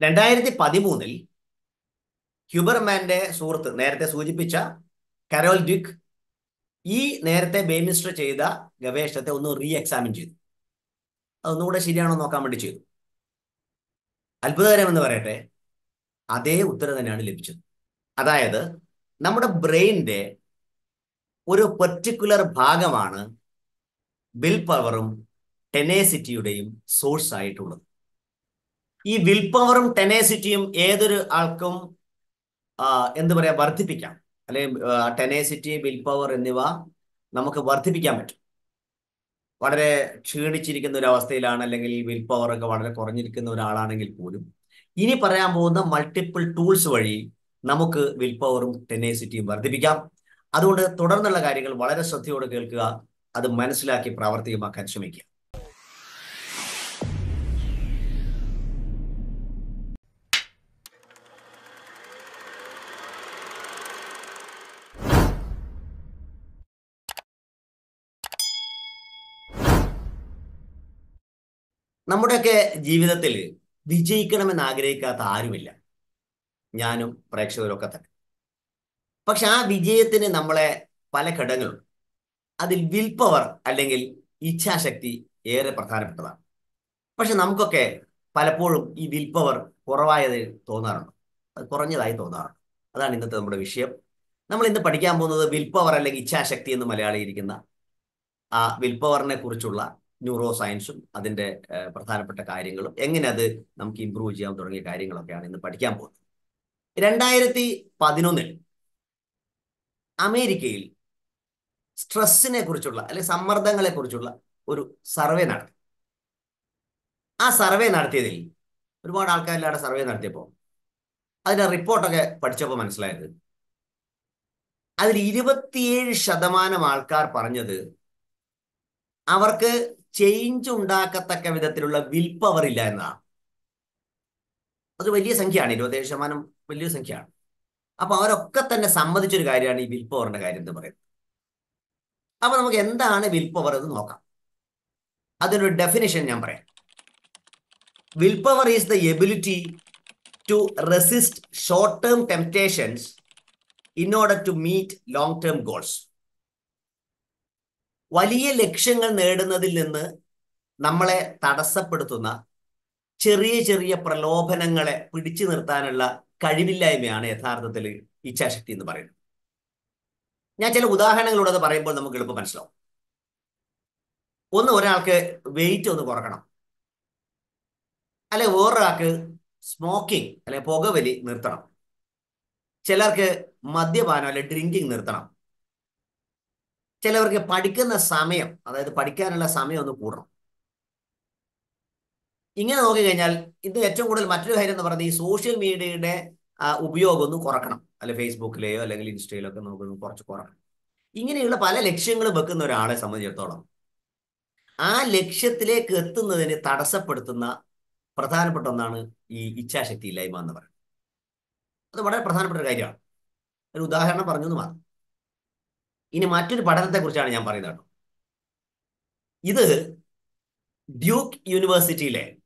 രണ്ടായിരത്തി പതിമൂന്നിൽ ഹ്യൂബർമാന്റെ സുഹൃത്ത് നേരത്തെ സൂചിപ്പിച്ച കരോൾ ഡിക് ഈ നേരത്തെ ബെയിമിസ്റ്റർ ചെയ്ത ഗവേഷണത്തെ ഒന്ന് റീ എക്സാമിൻ ചെയ്തു. അതൊന്നുകൂടെ ശരിയാണോ നോക്കാൻ വേണ്ടി ചെയ്തു. അത്ഭുതകരമെന്ന് പറയട്ടെ അതേ ഉത്തരം തന്നെയാണ് ലഭിച്ചത്. അതായത് നമ്മുടെ ബ്രെയിന്റെ ഒരു പെർട്ടിക്കുലർ ഭാഗമാണ് ബിൽ പവറും ടെനേസിറ്റിയുടെയും സോഴ്സ് ആയിട്ടുള്ളത് ഈ വിൽ പവറും ടെനേസിറ്റിയും ഏതൊരു ആൾക്കും എന്ത് പറയാ വർദ്ധിപ്പിക്കാം. അല്ലെങ്കിൽ ടെനേസിറ്റി വിൽ പവർ എന്നിവ നമുക്ക് വർദ്ധിപ്പിക്കാൻ പറ്റും. വളരെ ക്ഷീണിച്ചിരിക്കുന്ന ഒരു അവസ്ഥയിലാണ് അല്ലെങ്കിൽ വിൽ പവർ ഒക്കെ വളരെ കുറഞ്ഞിരിക്കുന്ന ഒരാളാണെങ്കിൽ പോലും. ഇനി പറയാൻ പോകുന്ന മൾട്ടിപ്പിൾ ടൂൾസ് വഴി നമുക്ക് വിൽ പവറും ടെനേസിറ്റിയും വർദ്ധിപ്പിക്കാം. അതുകൊണ്ട് തുടർന്നുള്ള കാര്യങ്ങൾ വളരെ ശ്രദ്ധയോടെ കേൾക്കുക. അത് മനസ്സിലാക്കി പ്രാവർത്തികമാക്കാൻ ശ്രമിക്കുക. നമ്മുടെയൊക്കെ ജീവിതത്തിൽ വിജയിക്കണമെന്ന് ആഗ്രഹിക്കാത്ത ആരുമില്ല. ഞാനും പ്രേക്ഷകരൊക്കെ തന്നെ. പക്ഷെ ആ വിജയത്തിന് നമ്മളെ പല ഘടകങ്ങളുണ്ട്. അതിൽ വിൽ പവർ അല്ലെങ്കിൽ ഇച്ഛാശക്തി ഏറെ പ്രധാനപ്പെട്ടതാണ്. പക്ഷെ നമുക്കൊക്കെ പലപ്പോഴും ഈ വിൽ പവർ കുറവായത് തോന്നാറുണ്ട്. അത് കുറഞ്ഞതായി തോന്നാറുണ്ട്. അതാണ് ഇന്നത്തെ നമ്മുടെ വിഷയം. നമ്മൾ ഇന്ന് പഠിക്കാൻ പോകുന്നത് വിൽ പവർ അല്ലെങ്കിൽ ഇച്ഛാശക്തി എന്ന് മലയാളിയിരിക്കുന്ന ആ വിൽ പവറിനെ കുറിച്ചുള്ള ന്യൂറോ സയൻസും അതിന്റെ പ്രധാനപ്പെട്ട കാര്യങ്ങളും എങ്ങനെ അത് നമുക്ക് ഇമ്പ്രൂവ് ചെയ്യാൻ തുടങ്ങിയ കാര്യങ്ങളൊക്കെയാണ് ഇന്ന് പഠിക്കാൻ പോകുന്നത്. രണ്ടായിരത്തി പതിനൊന്നിൽ അമേരിക്കയിൽ സ്ട്രെസ്സിനെ കുറിച്ചുള്ള അല്ലെ സമ്മർദ്ദങ്ങളെ കുറിച്ചുള്ള ഒരു സർവേ നടത്തി. ആ സർവേ നടത്തിയതിൽ ഒരുപാട് ആൾക്കാരിലാണ് സർവേ നടത്തിയപ്പോൾ അതിന്റെ റിപ്പോർട്ടൊക്കെ പഠിച്ചപ്പോൾ മനസ്സിലായത് അതിൽ ഇരുപത്തിയേഴ് ശതമാനം ആൾക്കാർ പറഞ്ഞത് അവർക്ക് ചേഞ്ച് ഉണ്ടാക്കത്തക്ക വിധത്തിലുള്ള വിൽ പവർ ഇല്ല എന്നതാണ് അത് വലിയ സംഖ്യയാണ് ഇരുപത്തേഴ് ശതമാനം വലിയ സംഖ്യയാണ്. അപ്പൊ അവരൊക്കെ തന്നെ സമ്മതിച്ചൊരു കാര്യമാണ് ഈ വിൽ പവറിന്റെ കാര്യം എന്ന് പറയുന്നത്. അപ്പൊ നമുക്ക് എന്താണ് വിൽ പവർ എന്ന് നോക്കാം. അതിനൊരു ഡെഫിനേഷൻ ഞാൻ പറയാം. Willpower is the ability to resist short term temptations in order to meet long term goals വലിയ ലക്ഷ്യങ്ങൾ നേടുന്നതിൽ നിന്ന് നമ്മളെ തടസ്സപ്പെടുത്തുന്ന ചെറിയ ചെറിയ പ്രലോഭനങ്ങളെ പിടിച്ചു നിർത്താനുള്ള കഴിവില്ലായ്മയാണ് യഥാർത്ഥത്തിൽ ഇച്ഛാശക്തി എന്ന് പറയുന്നത്. ഞാൻ ചില ഉദാഹരണങ്ങളോട് അത് പറയുമ്പോൾ നമുക്ക് എളുപ്പം മനസ്സിലാവും. ഒന്ന് ഒരാൾക്ക് വെയിറ്റ് ഒന്ന് കുറക്കണം. അല്ലെ വേറൊരാൾക്ക് സ്മോക്കിംഗ് അല്ലെ പുകവലി നിർത്തണം. ചിലർക്ക് മദ്യപാനം അല്ലെ ഡ്രിങ്കിങ് നിർത്തണം. ചിലവർക്ക് പഠിക്കുന്ന സമയം അതായത് പഠിക്കാനുള്ള സമയം ഒന്ന് കൂടണം. ഇങ്ങനെ നോക്കിക്കഴിഞ്ഞാൽ ഇത് ഏറ്റവും കൂടുതൽ മറ്റൊരു കാര്യം എന്ന് പറയുന്നത് ഈ സോഷ്യൽ മീഡിയയുടെ ഉപയോഗം ഒന്ന് കുറക്കണം. അല്ലെ ഫേസ്ബുക്കിലെയോ അല്ലെങ്കിൽ ഇൻസ്റ്റയിലോ ഒക്കെ നമുക്ക് കുറച്ച് കുറക്കണം. ഇങ്ങനെയുള്ള പല ലക്ഷ്യങ്ങളും വെക്കുന്ന ഒരാളെ സംബന്ധിച്ചിടത്തോളം ആ ലക്ഷ്യത്തിലേക്ക് എത്തുന്നതിന് തടസ്സപ്പെടുത്തുന്ന പ്രധാനപ്പെട്ട ഒന്നാണ് ഈ ഇച്ഛാശക്തി ഇല്ലായ്മ എന്ന് പറയുന്നത്. അത് വളരെ പ്രധാനപ്പെട്ട ഒരു കാര്യമാണ്. ഒരു ഉദാഹരണം പറഞ്ഞു എന്ന് മാത്രം ഇനി മറ്റൊരു പഠനത്തെ കുറിച്ചാണ് ഞാൻ പറയുന്നത് കേട്ടോ. ഇത് ഡ്യൂക്ക് യൂണിവേഴ്സിറ്റിയിലെ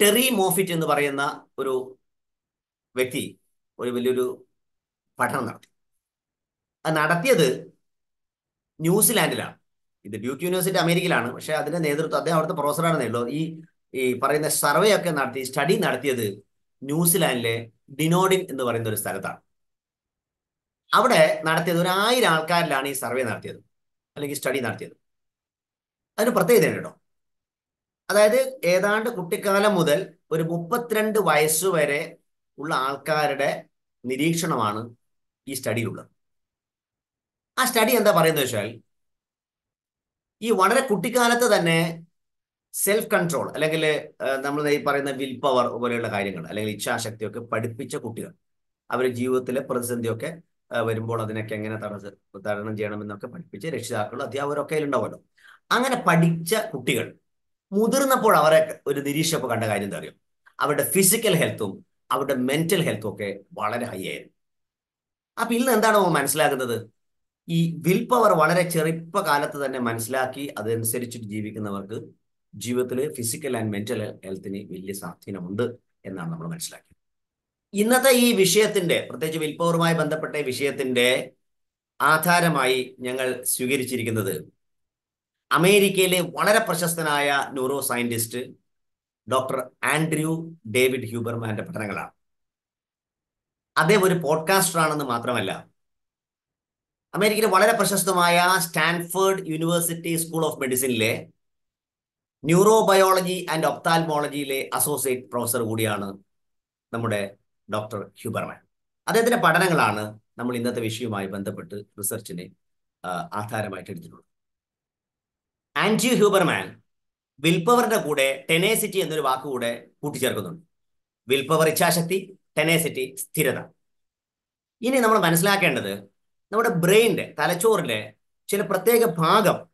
ടെറി മോഫിറ്റ് എന്ന് പറയുന്ന ഒരു വ്യക്തി ഒരു വലിയൊരു പഠനം നടത്തി. അത് നടത്തിയത് ന്യൂസിലാൻഡിലാണ്. ഇത് ഡ്യൂക്ക് യൂണിവേഴ്സിറ്റി അമേരിക്കയിലാണ്. പക്ഷെ അതിന്റെ നേതൃത്വം അദ്ദേഹം അവിടുത്തെ പ്രൊഫസറാണെന്നേ ഉള്ളൂ. ഈ ഈ പറയുന്ന സർവേ ഒക്കെ നടത്തി സ്റ്റഡി നടത്തിയത് ന്യൂസിലാൻഡിലെ ഡിനോഡിൻ എന്ന് പറയുന്ന ഒരു സ്ഥലത്താണ്. അവിടെ നടത്തിയത് ഒരു ആയിരം ആൾക്കാരിലാണ് ഈ സർവേ നടത്തിയത് അല്ലെങ്കിൽ സ്റ്റഡി നടത്തിയത്. അതിന് പ്രത്യേകത കേട്ടോ. അതായത് ഏതാണ്ട് കുട്ടിക്കാലം മുതൽ ഒരു മുപ്പത്തിരണ്ട് വയസ്സ് വരെ ഉള്ള ആൾക്കാരുടെ നിരീക്ഷണമാണ് ഈ സ്റ്റഡിയിലുള്ളത് ആ സ്റ്റഡി എന്താ പറയുന്നത് വെച്ചാൽ ഈ വളരെ കുട്ടിക്കാലത്ത് തന്നെ സെൽഫ് കൺട്രോൾ അല്ലെങ്കിൽ നമ്മൾ ഈ പറയുന്ന വിൽ പവർ പോലെയുള്ള കാര്യങ്ങൾ അല്ലെങ്കിൽ ഇച്ഛാശക്തിയൊക്കെ പഠിപ്പിച്ച കുട്ടികൾ അവരുടെ ജീവിതത്തിലെ പ്രതിസന്ധിയൊക്കെ വരുമ്പോൾ അതിനൊക്കെ എങ്ങനെ തടസ്സ തരണം ചെയ്യണമെന്നൊക്കെ പഠിപ്പിച്ച് രക്ഷിതാക്കൾ അധ്യാപകരൊക്കെ ഉണ്ടാവുമല്ലോ അങ്ങനെ പഠിച്ച കുട്ടികൾ മുതിർന്നപ്പോൾ അവരെ ഒരു നിരീക്ഷപ്പ് കണ്ട കാര്യം എന്താ അറിയാം? അവരുടെ ഫിസിക്കൽ ഹെൽത്തും അവരുടെ മെന്റൽ ഹെൽത്തും ഒക്കെ വളരെ ഹൈ ആയിരുന്നു. അപ്പൊ ഇന്ന് എന്താണ് മനസ്സിലാക്കുന്നത്? ഈ വിൽ പവർ വളരെ ചെറുപ്പകാലത്ത് തന്നെ മനസ്സിലാക്കി അതനുസരിച്ച് ജീവിക്കുന്നവർക്ക് ജീവിതത്തിൽ ഫിസിക്കൽ ആൻഡ് മെന്റൽ ഹെൽത്തിന് വലിയ സ്വാധീനമുണ്ട് എന്നാണ് നമ്മൾ മനസ്സിലാക്കിയത്. ഇന്നത്തെ ഈ വിഷയത്തിന്റെ പ്രത്യേകിച്ച് വിൽ പവറുമായി ബന്ധപ്പെട്ട വിഷയത്തിന്റെ ആധാരമായി ഞങ്ങൾ സ്വീകരിച്ചിരിക്കുന്നത് അമേരിക്കയിലെ വളരെ പ്രശസ്തനായ neuro scientist doctor Andrew David ഹ്യൂബർമാന്റെ പഠനങ്ങളാണ്. അദ്ദേഹം ഒരു പോഡ്കാസ്റ്റർ ആണെന്ന് മാത്രമല്ല അമേരിക്കയിലെ വളരെ പ്രശസ്തമായ സ്റ്റാൻഫേർഡ് യൂണിവേഴ്സിറ്റി സ്കൂൾ ഓഫ് മെഡിസിനിലെ ന്യൂറോബയോളജി ആൻഡ് ഒപ്താൽമോളജിയിലെ അസോസിയേറ്റ് പ്രൊഫസർ കൂടിയാണ് നമ്മുടെ ഡോക്ടർ ഹ്യൂബർമാൻ. അദ്ദേഹത്തിന്റെ പഠനങ്ങളാണ് നമ്മൾ ഇന്നത്തെ വിഷയവുമായി ബന്ധപ്പെട്ട് റിസർച്ചിനെ ആധാരമായിട്ട് എടുത്തിട്ടുള്ളത്. ആൻഡ്രി ഹ്യൂബർമാൻ വിൽപവറിന്റെ കൂടെ ടെനേസിറ്റി എന്നൊരു വാക്കുകൂടെ കൂട്ടിച്ചേർക്കുന്നുണ്ട്. വിൽപവർ ഇച്ഛാശക്തി ടെനേസിറ്റി സ്ഥിരത. ഇനി നമ്മൾ മനസ്സിലാക്കേണ്ടത് നമ്മുടെ ബ്രെയിനിന്റെ തലച്ചോറിലെ ചില പ്രത്യേക ഭാഗം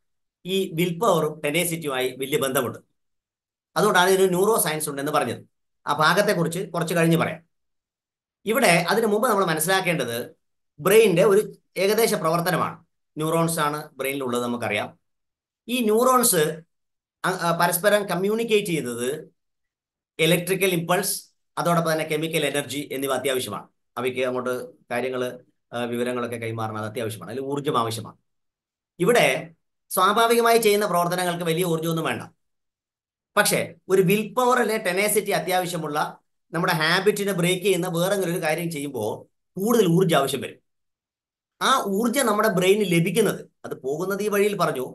ഈ വിൽപവറും ടെനേസിറ്റിയുമായി വലിയ ബന്ധമുണ്ട്. അതുകൊണ്ടാണ് ഇതിന് ന്യൂറോ സയൻസ് ഉണ്ടെന്ന് പറഞ്ഞത്. ആ ഭാഗത്തെക്കുറിച്ച് കുറച്ച് കഴിഞ്ഞ് പറയാം. ഇവിടെ അതിനു മുമ്പ് നമ്മൾ മനസ്സിലാക്കേണ്ടത് ബ്രെയിനിന്റെ ഒരു ഏകദേശ പ്രവർത്തനമാണ്. ന്യൂറോൺസ് ആണ് ബ്രെയിനിലുള്ളത് നമുക്കറിയാം. ഈ ന്യൂറോൺസ് പരസ്പരം കമ്മ്യൂണിക്കേറ്റ് ചെയ്തത് ഇലക്ട്രിക്കൽ ഇമ്പൾസ് അതോടൊപ്പം തന്നെ കെമിക്കൽ എനർജി എന്നിവ അത്യാവശ്യമാണ്. അവയ്ക്ക് അങ്ങോട്ട് കാര്യങ്ങൾ വിവരങ്ങളൊക്കെ കൈമാറണം അത് അത്യാവശ്യമാണ്. അതിൽ ഊർജം ആവശ്യമാണ്. ഇവിടെ സ്വാഭാവികമായി ചെയ്യുന്ന പ്രവർത്തനങ്ങൾക്ക് വലിയ ഊർജമൊന്നും വേണ്ട. പക്ഷേ ഒരു വിൽ പവർ അല്ലെ ടെനേസിറ്റി അത്യാവശ്യമുള്ള നമ്മുടെ ഹാബിറ്റിനെ ബ്രേക്ക് ചെയ്യുന്ന വേറെ ഒരു കാര്യം ചെയ്യുമ്പോൾ കൂടുതൽ ഊർജം ആവശ്യം വരും. ആ ഊർജം നമ്മുടെ ബ്രെയിനിൽ ലഭിക്കുന്നത് അത് പോകുന്നത് ഈ വഴിയിൽ പറഞ്ഞു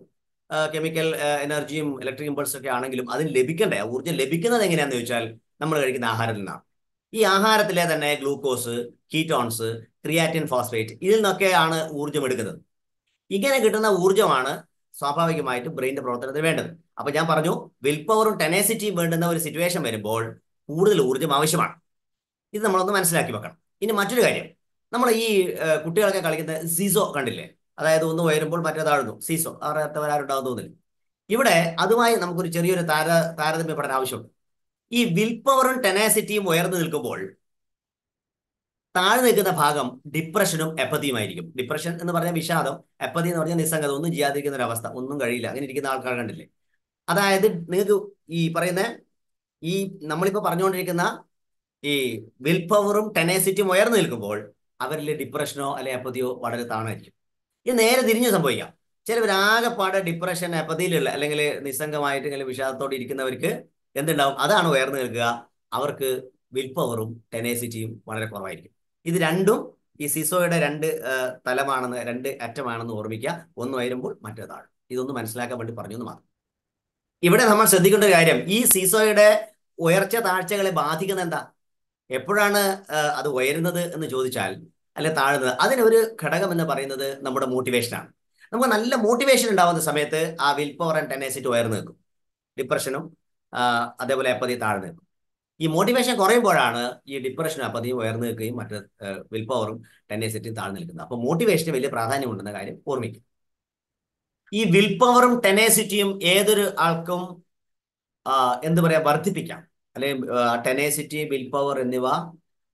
കെമിക്കൽ എനർജിയും ഇലക്ട്രിക് ഇമ്പൾസ് ഒക്കെ ആണെങ്കിലും അതിന് ലഭിക്കണ്ടേ? ആ ഊർജം ലഭിക്കുന്നത് എങ്ങനെയാന്ന് ചോദിച്ചാൽ നമ്മൾ കഴിക്കുന്ന ആഹാരത്തിൽ നിന്നാണ്. ഈ ആഹാരത്തിലെ തന്നെ ഗ്ലൂക്കോസ് കീറ്റോൺസ് ക്രിയാറ്റിൻ ഫോസ്ഫേറ്റ് ഇതിൽ നിന്നൊക്കെയാണ് ഊർജം എടുക്കുന്നത്. ഇങ്ങനെ കിട്ടുന്ന ഊർജമാണ് സ്വാഭാവികമായിട്ടും ബ്രെയിനിന്റെ പ്രവർത്തനത്തിന് വേണ്ടത്. അപ്പൊ ഞാൻ പറഞ്ഞു വിൽ പവറും ടെനേസിറ്റിയും വേണ്ടുന്ന ഒരു സിറ്റുവേഷൻ വരുമ്പോൾ കൂടുതൽ ഊർജം ആവശ്യമാണ്. ഇത് നമ്മളൊന്ന് മനസ്സിലാക്കി വെക്കണം. ഇനി മറ്റൊരു കാര്യം. നമ്മൾ ഈ കുട്ടികളൊക്കെ കളിക്കുന്ന സീസോ കണ്ടില്ലേ? അതായത് ഒന്ന് ഉയരുമ്പോൾ മറ്റേ താഴുന്നു. സീസോ അറിയാത്തവരാരുണ്ടാവും തോന്നില്ല ഇവിടെ അതുമായി നമുക്കൊരു ചെറിയൊരു താര താരതമ്യപ്പെടാൻ ആവശ്യമുണ്ട്. ഈ വിൽ പവറും ടെനാസിറ്റിയും ഉയർന്നു നിൽക്കുമ്പോൾ താഴെ നിൽക്കുന്ന ഭാഗം ഡിപ്രഷനും എപ്പതിയുമായിരിക്കും ഡിപ്രഷൻ എന്ന് പറഞ്ഞാൽ വിഷാദം. എപ്പതി എന്ന് പറഞ്ഞാൽ നിസ്സംഗത. ഒന്നും ചെയ്യാതിരിക്കുന്ന ഒരു അവസ്ഥ. ഒന്നും കഴിയില്ല. അങ്ങനെ ഇരിക്കുന്ന ആൾക്കാർ കണ്ടില്ലേ? അതായത് നിങ്ങൾക്ക് ഈ പറയുന്ന ഈ നമ്മളിപ്പോ പറഞ്ഞുകൊണ്ടിരിക്കുന്ന ഈ വിൽ പവറും ടെനേസിറ്റിയും ഉയർന്നു നിൽക്കുമ്പോൾ അവരിൽ ഡിപ്രഷനോ അല്ലെ അപ്പതിയോ വളരെ താണായിരിക്കും. ഇത് നേരെ തിരിഞ്ഞു സംഭവിക്കാം. ചിലവരാകെപ്പാടെ ഡിപ്രഷൻ അപ്പതിയിലുള്ള അല്ലെങ്കിൽ നിസ്സംഗമായിട്ട് അല്ലെങ്കിൽ വിഷാദത്തോടെ ഇരിക്കുന്നവർക്ക് എന്തുണ്ടാവും? അതാണ് ഉയർന്നു നിൽക്കുക. അവർക്ക് വിൽ പവറും ടെനേസിറ്റിയും വളരെ കുറവായിരിക്കും. ഇത് രണ്ടും ഈ സിസോയുടെ രണ്ട് തലമാണെന്ന് രണ്ട് അറ്റമാണെന്ന് ഓർമ്മിക്കുക. ഒന്ന് വരുമ്പോൾ മറ്റേതാണ്. ഇതൊന്ന് മനസ്സിലാക്കാൻ വേണ്ടി പറഞ്ഞു എന്ന് മാത്രം. ഇവിടെ നമ്മൾ ശ്രദ്ധിക്കേണ്ട ഒരു കാര്യം ഈ സീസോയുടെ ഉയർച്ച താഴ്ചകളെ ബാധിക്കുന്ന എന്താ? എപ്പോഴാണ് അത് ഉയരുന്നത് എന്ന് ചോദിച്ചാൽ അല്ലെ താഴുന്നത് അതിനൊരു ഘടകം എന്ന് പറയുന്നത് നമ്മുടെ മോട്ടിവേഷനാണ് നമുക്ക് നല്ല മോട്ടിവേഷൻ ഉണ്ടാവുന്ന സമയത്ത് ആ വിൽ പവർ ആൻഡ് ടെനേസിറ്റി ഉയർന്നു നിൽക്കും. ഡിപ്രഷനും അതേപോലെ അപ്പതി താഴ്ന്നു നിൽക്കും. ഈ മോട്ടിവേഷൻ കുറയുമ്പോഴാണ് ഈ ഡിപ്രഷനും അപ്പതിയും ഉയർന്നു നിൽക്കുകയും മറ്റ് വിൽ പവറും ടെനേസിറ്റിയും താഴ്ന്നു നിൽക്കുന്നത്. അപ്പോൾ മോട്ടിവേഷന് വലിയ പ്രാധാന്യമുണ്ടെന്ന കാര്യം ഓർമ്മിക്കും ഈ വിൽ പവറും ടെനേസിറ്റിയും ഏതൊരു ആൾക്കും എന്ത് പറയാ വർദ്ധിപ്പിക്കാം. അല്ലെങ്കിൽ ടെനേസിറ്റി വിൽ പവർ എന്നിവ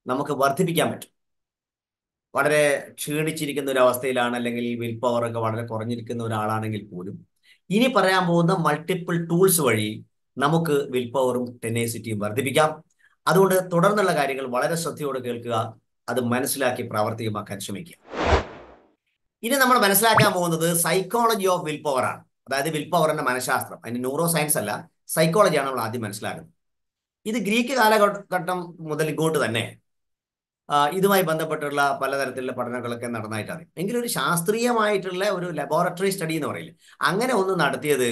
നമുക്ക് വർദ്ധിപ്പിക്കാൻ പറ്റും. വളരെ ക്ഷീണിച്ചിരിക്കുന്ന ഒരു അവസ്ഥയിലാണ് അല്ലെങ്കിൽ വിൽ പവർ ഒക്കെ വളരെ കുറഞ്ഞിരിക്കുന്ന ഒരാളാണെങ്കിൽ പോലും. ഇനി പറയാൻ പോകുന്ന മൾട്ടിപ്പിൾ ടൂൾസ് വഴി നമുക്ക് വിൽ പവറും ടെനേസിറ്റിയും വർദ്ധിപ്പിക്കാം. അതുകൊണ്ട് തുടർന്നുള്ള കാര്യങ്ങൾ വളരെ ശ്രദ്ധയോടെ കേൾക്കുക. അത് മനസ്സിലാക്കി പ്രാവർത്തികമാക്കാൻ ശ്രമിക്കുക. ഇനി നമ്മൾ മനസ്സിലാക്കാൻ പോകുന്നത് സൈക്കോളജി ഓഫ് വിൽ പവർ ആണ്. അതായത് വിൽ പവറിന്റെ മനഃശാസ്ത്രം. അതിന് ന്യൂറോ സയൻസ് അല്ല സൈക്കോളജിയാണ് നമ്മൾ ആദ്യം മനസ്സിലാക്കുന്നത്. ഇത് ഗ്രീക്ക് കാലഘട്ടം മുതൽ ഇങ്ങോട്ട് തന്നെ ഇതുമായി ബന്ധപ്പെട്ടുള്ള പലതരത്തിലുള്ള പഠനങ്ങളൊക്കെ നടന്നായിട്ട് അറിയാം എങ്കിലും ഒരു ശാസ്ത്രീയമായിട്ടുള്ള ഒരു ലബോറട്ടറി സ്റ്റഡി എന്ന് പറയില്ല അങ്ങനെ ഒന്ന് നടത്തിയത്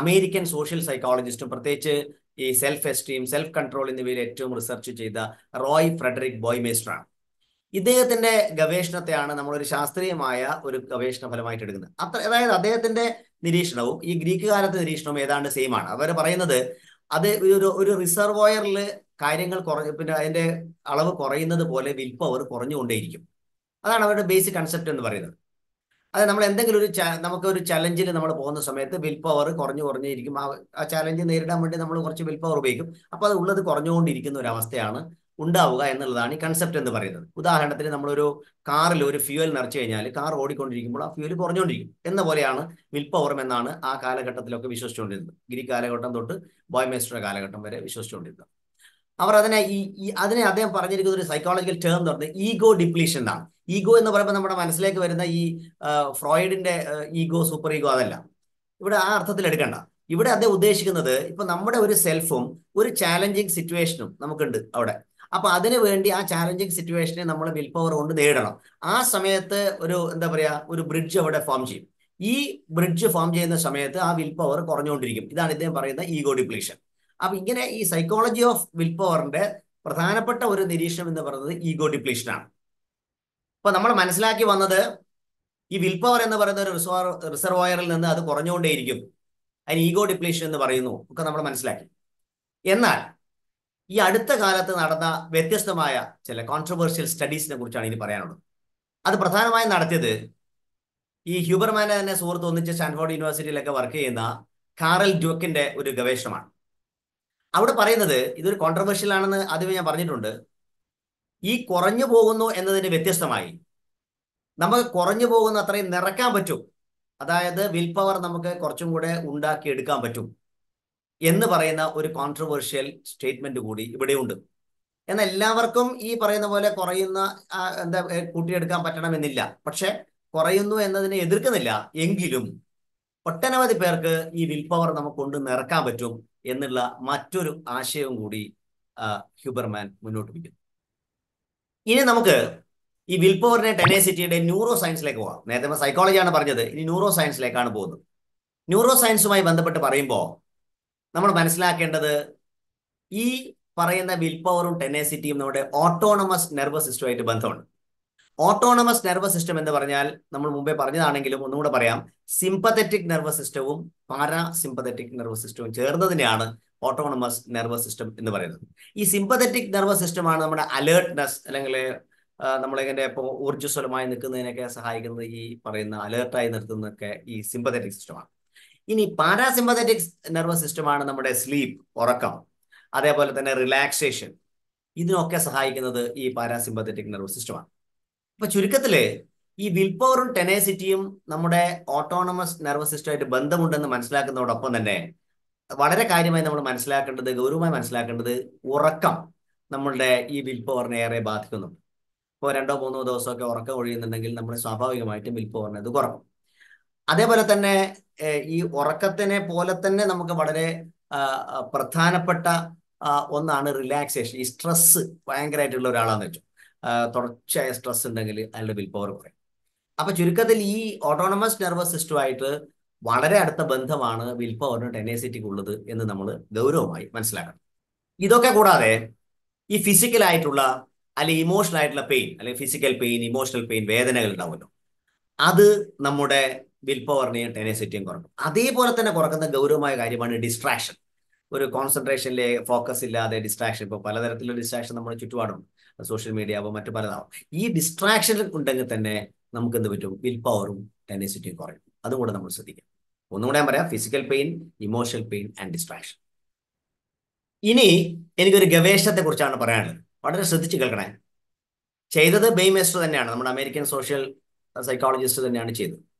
അമേരിക്കൻ സോഷ്യൽ സൈക്കോളജിസ്റ്റും പ്രത്യേകിച്ച് ഈ സെൽഫ് എസ്റ്റീം സെൽഫ് കൺട്രോൾ എന്നിവയിൽ ഏറ്റവും റിസർച്ച് ചെയ്ത റോയ് ഫ്രെഡറിക് ബോയ്മേസ്റ്ററാണ്. ഇദ്ദേഹത്തിന്റെ ഗവേഷണത്തെയാണ് നമ്മൾ ഒരു ശാസ്ത്രീയമായ ഒരു ഗവേഷണ ഫലമായിട്ട് എടുക്കുന്നത്. അത്ര അതായത് അദ്ദേഹത്തിന്റെ നിരീക്ഷണവും ഈ ഗ്രീക്ക് കാലത്തെ നിരീക്ഷണവും ഏതാണ്ട് സെയിം ആണ്. അവർ പറയുന്നത് അത് ഒരു ഒരു റിസർവോയറിൽ കാര്യങ്ങൾ കുറഞ്ഞ പിന്നെ അതിന്റെ അളവ് കുറയുന്നത് പോലെ വിൽ പവർ കുറഞ്ഞുകൊണ്ടേയിരിക്കും. അതാണ് അവരുടെ ബേസിക് കൺസെപ്റ്റ് എന്ന് പറയുന്നത്. അത് നമ്മൾ എന്തെങ്കിലും ഒരു നമുക്ക് ഒരു ചലഞ്ചിൽ നമ്മൾ പോകുന്ന സമയത്ത് വിൽ പവർ കുറഞ്ഞു കുറഞ്ഞിരിക്കും. ആ ചലഞ്ച് നേരിടാൻ വേണ്ടി നമ്മൾ കുറച്ച് വിൽ പവർ ഉപയോഗിക്കും. അപ്പോൾ അത് ഉള്ളത് കുറഞ്ഞുകൊണ്ടിരിക്കുന്ന ഒരു അവസ്ഥയാണ് ഉണ്ടാവുക എന്നുള്ളതാണ് ഈ കൺസെപ്റ്റ് എന്ന് പറയുന്നത്. ഉദാഹരണത്തിന് നമ്മളൊരു കാറിൽ ഒരു ഫ്യൂവൽ നിറച്ചു കഴിഞ്ഞാൽ കാർ ഓടിക്കൊണ്ടിരിക്കുമ്പോൾ ആ ഫ്യൂവൽ കുറഞ്ഞുകൊണ്ടിരിക്കും. എന്ന പോലെയാണ് വിൽ പവറും എന്നാണ് ആ കാലഘട്ടത്തിലൊക്കെ വിശ്വസിച്ചുകൊണ്ടിരുന്നത്. ഗിരി കാലഘട്ടം തൊട്ട് ബോയ് മേസ്റ്ററുടെ കാലഘട്ടം വരെ വിശ്വസിച്ചുകൊണ്ടിരുന്നത്. അവർ അതിനെ ഈ അതിനെ അദ്ദേഹം പറഞ്ഞിരിക്കുന്ന ഒരു സൈക്കോളജിക്കൽ ടേം എന്ന് പറഞ്ഞത് ഈഗോ ഡിപ്ലീഷൻ എന്നാണ്. ഈഗോ എന്ന് പറയുമ്പോൾ നമ്മുടെ മനസ്സിലേക്ക് വരുന്ന ഈ ഫ്രോയിഡിന്റെ ഈഗോ സൂപ്പർ ഈഗോ അതല്ല. ഇവിടെ ആ അർത്ഥത്തിൽ എടുക്കണ്ട. ഇവിടെ അദ്ദേഹം ഉദ്ദേശിക്കുന്നത് ഇപ്പൊ നമ്മുടെ ഒരു സെൽഫും ഒരു ചാലഞ്ചിങ് സിറ്റുവേഷനും നമുക്കുണ്ട് അവിടെ. അപ്പൊ അതിനു വേണ്ടി ആ ചാലഞ്ചിങ് സിറ്റുവേഷനെ നമ്മൾ വിൽ പവർ കൊണ്ട് നേടണം ആ സമയത്ത് ഒരു എന്താ പറയാ ഒരു ബ്രിഡ്ജ് അവിടെ ഫോം ചെയ്യും. ഈ ബ്രിഡ്ജ് ഫോം ചെയ്യുന്ന സമയത്ത് ആ വിൽ പവർ കുറഞ്ഞുകൊണ്ടിരിക്കും. ഇതാണ് ഇദ്ദേഹം പറയുന്ന ഈഗോ ഡിപ്ലീഷൻ അപ്പൊ ഇങ്ങനെ ഈ സൈക്കോളജി ഓഫ് വിൽ പവറിന്റെ പ്രധാനപ്പെട്ട ഒരു നിരീക്ഷണം എന്ന് പറയുന്നത് ഈഗോ ഡിപ്ലീഷൻ ആണ്. അപ്പൊ നമ്മൾ മനസ്സിലാക്കി വന്നത് ഈ വിൽ പവർ എന്ന് പറയുന്ന ഒരു റിസർവ് റിസർവോയറിൽ നിന്ന് അത് കുറഞ്ഞുകൊണ്ടേയിരിക്കും. അതിന് ഈഗോ ഡിപ്ലീഷൻ എന്ന് പറയുന്നു. ഒക്കെ നമ്മൾ മനസ്സിലാക്കി. എന്നാൽ ഈ അടുത്ത കാലത്ത് നടന്ന വ്യത്യസ്തമായ ചില കോൺട്രവേഴ്ഷ്യൽ സ്റ്റഡീസിനെ കുറിച്ചാണ് ഇനി പറയാനുള്ളത്. അത് പ്രധാനമായും നടത്തിയത് ഈ ഹ്യൂബർമാനെ തന്നെ സുഹൃത്ത് ഒന്നിച്ച് സ്റ്റാൻഫോർഡ് യൂണിവേഴ്സിറ്റിയിലൊക്കെ വർക്ക് ചെയ്യുന്ന കാറൽ ഡ്യൂക്കിന്റെ ഒരു ഗവേഷണമാണ്. അവിടെ പറയുന്നത് ഇതൊരു കോൺട്രവേഴ്ഷ്യൽ ആണെന്ന് ആദ്യമേ ഞാൻ പറഞ്ഞിട്ടുണ്ട്. ഈ കുറഞ്ഞു പോകുന്നു എന്നതിന് വ്യത്യസ്തമായി നമുക്ക് കുറഞ്ഞു പോകുന്ന അത്രയും നിറയ്ക്കാൻ പറ്റും. അതായത് വിൽ പവർ നമുക്ക് കുറച്ചും കൂടെ ഉണ്ടാക്കിയെടുക്കാൻ പറ്റും. എന്ന് പറയുന്ന ഒരു കോൺട്രവേഴ്ഷ്യൽ സ്റ്റേറ്റ്മെന്റ് കൂടി ഇവിടെയുണ്ട്. എന്നാൽ എല്ലാവർക്കും ഈ പറയുന്ന പോലെ കുറയുന്ന എന്താ കൂട്ടിയെടുക്കാൻ പറ്റണമെന്നില്ല. പക്ഷെ കുറയുന്നു എന്നതിനെ എതിർക്കുന്നില്ല. എങ്കിലും ഒട്ടനവധി പേർക്ക് ഈ വിൽ പവർ നമുക്ക് കൊണ്ട് നിറക്കാൻ പറ്റും എന്നുള്ള മറ്റൊരു ആശയവും കൂടി ഹ്യൂബർമാൻ മുന്നോട്ട് വയ്ക്കുന്നു. ഇനി നമുക്ക് ഈ വിൽ പവറിനെ ടെനേസിറ്റിയുടെ ന്യൂറോ സയൻസിലേക്ക് പോകാം നേരത്തെ സൈക്കോളജിയാണ് പറഞ്ഞത്. ഇനി ന്യൂറോ സയൻസിലേക്കാണ് പോകുന്നത്. ന്യൂറോ സയൻസുമായി ബന്ധപ്പെട്ട് പറയുമ്പോൾ നമ്മൾ മനസ്സിലാക്കേണ്ടത് ഈ പറയുന്ന വിൽ പവറും ടെനേസിറ്റിയും നമ്മുടെ ഓട്ടോണമസ് നെർവസ് സിസ്റ്റമായിട്ട് ബന്ധമുണ്ട്. ഓട്ടോണമസ് നെർവസ് സിസ്റ്റം എന്ന് പറഞ്ഞാൽ നമ്മൾ മുമ്പേ പറഞ്ഞതാണെങ്കിലും ഒന്നുകൂടെ പറയാം. സിംപതറ്റിക് നെർവസ് സിസ്റ്റവും പാരാ സിംപതറ്റിക് നെർവസ് സിസ്റ്റവും ചേർന്നതിനെയാണ് ഓട്ടോണമസ് നെർവസ് സിസ്റ്റം എന്ന് പറയുന്നത്. ഈ സിംപതറ്റിക് നെർവസ് സിസ്റ്റമാണ് നമ്മുടെ അലേർട്ട്നെസ് അല്ലെങ്കിൽ നമ്മളിങ്ങനെ ഇപ്പോൾ ഊർജസ്വലമായി നിൽക്കുന്നതിനൊക്കെ സഹായിക്കുന്നത് ഈ പറയുന്ന അലേർട്ടായി നിർത്തുന്നതൊക്കെ ഈ സിംപതറ്റിക് സിസ്റ്റമാണ് ഇനി പാരാസിമ്പതറ്റിക് നെർവസ് സിസ്റ്റമാണ് നമ്മുടെ സ്ലീപ്പ് ഉറക്കം അതേപോലെ തന്നെ റിലാക്സേഷൻ ഇതിനൊക്കെ സഹായിക്കുന്നത് ഈ പാരാസിമ്പതറ്റിക് നെർവസ് സിസ്റ്റമാണ് അപ്പൊ ചുരുക്കത്തിൽ ഈ വിൽ പവറും ടെനേസിറ്റിയും നമ്മുടെ ഓട്ടോണമസ് നെർവസ് സിസ്റ്റമായിട്ട് ബന്ധമുണ്ടെന്ന് മനസ്സിലാക്കുന്നതോടൊപ്പം തന്നെ വളരെ കാര്യമായി നമ്മൾ മനസ്സിലാക്കേണ്ടത് ഗൗരവമായി മനസ്സിലാക്കേണ്ടത് ഉറക്കം നമ്മളുടെ ഈ വിൽ പവറിനെ ഏറെ ബാധിക്കുന്നുണ്ട്. ഇപ്പോൾ രണ്ടോ മൂന്നോ ദിവസമൊക്കെ ഉറക്കം ഒഴിയുന്നുണ്ടെങ്കിൽ നമ്മൾ സ്വാഭാവികമായിട്ടും വിൽ അത് കുറക്കും അതേപോലെ തന്നെ ഈ ഉറക്കത്തിനെ പോലെ തന്നെ നമുക്ക് വളരെ പ്രധാനപ്പെട്ട ഒന്നാണ് റിലാക്സേഷൻ. ഈ സ്ട്രെസ് ഭയങ്കരമായിട്ടുള്ള ഒരാളാന്ന് വെച്ചു. തുടർച്ചയായ സ്ട്രെസ് ഉണ്ടെങ്കിൽ അയാളുടെ വിൽ പവർ കുറയും. അപ്പൊ ചുരുക്കത്തിൽ ഈ ഓട്ടോണമസ് നെർവസ് സിസ്റ്റമായിട്ട് വളരെ അടുത്ത ബന്ധമാണ് വിൽ പവറിനും ടെനേസിറ്റിക്ക് ഉള്ളത് എന്ന് നമ്മൾ ഗൗരവമായി മനസ്സിലാക്കണം. ഇതൊക്കെ കൂടാതെ ഈ ഫിസിക്കൽ ആയിട്ടുള്ള അല്ലെങ്കിൽ ഇമോഷണൽ ആയിട്ടുള്ള പെയിൻ അല്ലെങ്കിൽ ഫിസിക്കൽ പെയിൻ ഇമോഷണൽ പെയിൻ വേദനകൾ ഉണ്ടാവുമല്ലോ. അത് നമ്മുടെ വിൽ പവറിനെയും ടെനസിറ്റിയും കുറക്കും അതേപോലെ തന്നെ കുറക്കുന്ന ഗൗരവമായ കാര്യമാണ് ഡിസ്ട്രാക്ഷൻ ഒരു കോൺസെൻട്രേഷനിലെ ഫോക്കസ് ഇല്ലാതെ ഡിസ്ട്രാക്ഷൻ ഇപ്പോൾ പലതരത്തിലുള്ള ഡിസ്ട്രാക്ഷൻ നമ്മുടെ ചുറ്റുപാടുണ്ട്. സോഷ്യൽ മീഡിയ ആവും മറ്റു പലതാവും. ഈ ഡിസ്ട്രാക്ഷൻ ഉണ്ടെങ്കിൽ തന്നെ നമുക്ക് എന്ത് പറ്റും? വിൽ പവറും ടെനസിറ്റിയും കുറയും. അതും കൂടെ നമ്മൾ ശ്രദ്ധിക്കാം ഒന്നുകൂടെ ഞാൻ പറയാം. Physical pain emotional pain and distraction ഇനി എനിക്കൊരു ഗവേഷണത്തെ കുറിച്ചാണ് പറയാനുള്ളത്. വളരെ ശ്രദ്ധിച്ച് കേൾക്കണേ. ചെയ്തത് ബെയ്മെസ്റ്റർ തന്നെയാണ്. നമ്മുടെ അമേരിക്കൻ സോഷ്യൽ സൈക്കോളജിസ്റ്റ് തന്നെയാണ് ചെയ്തത്.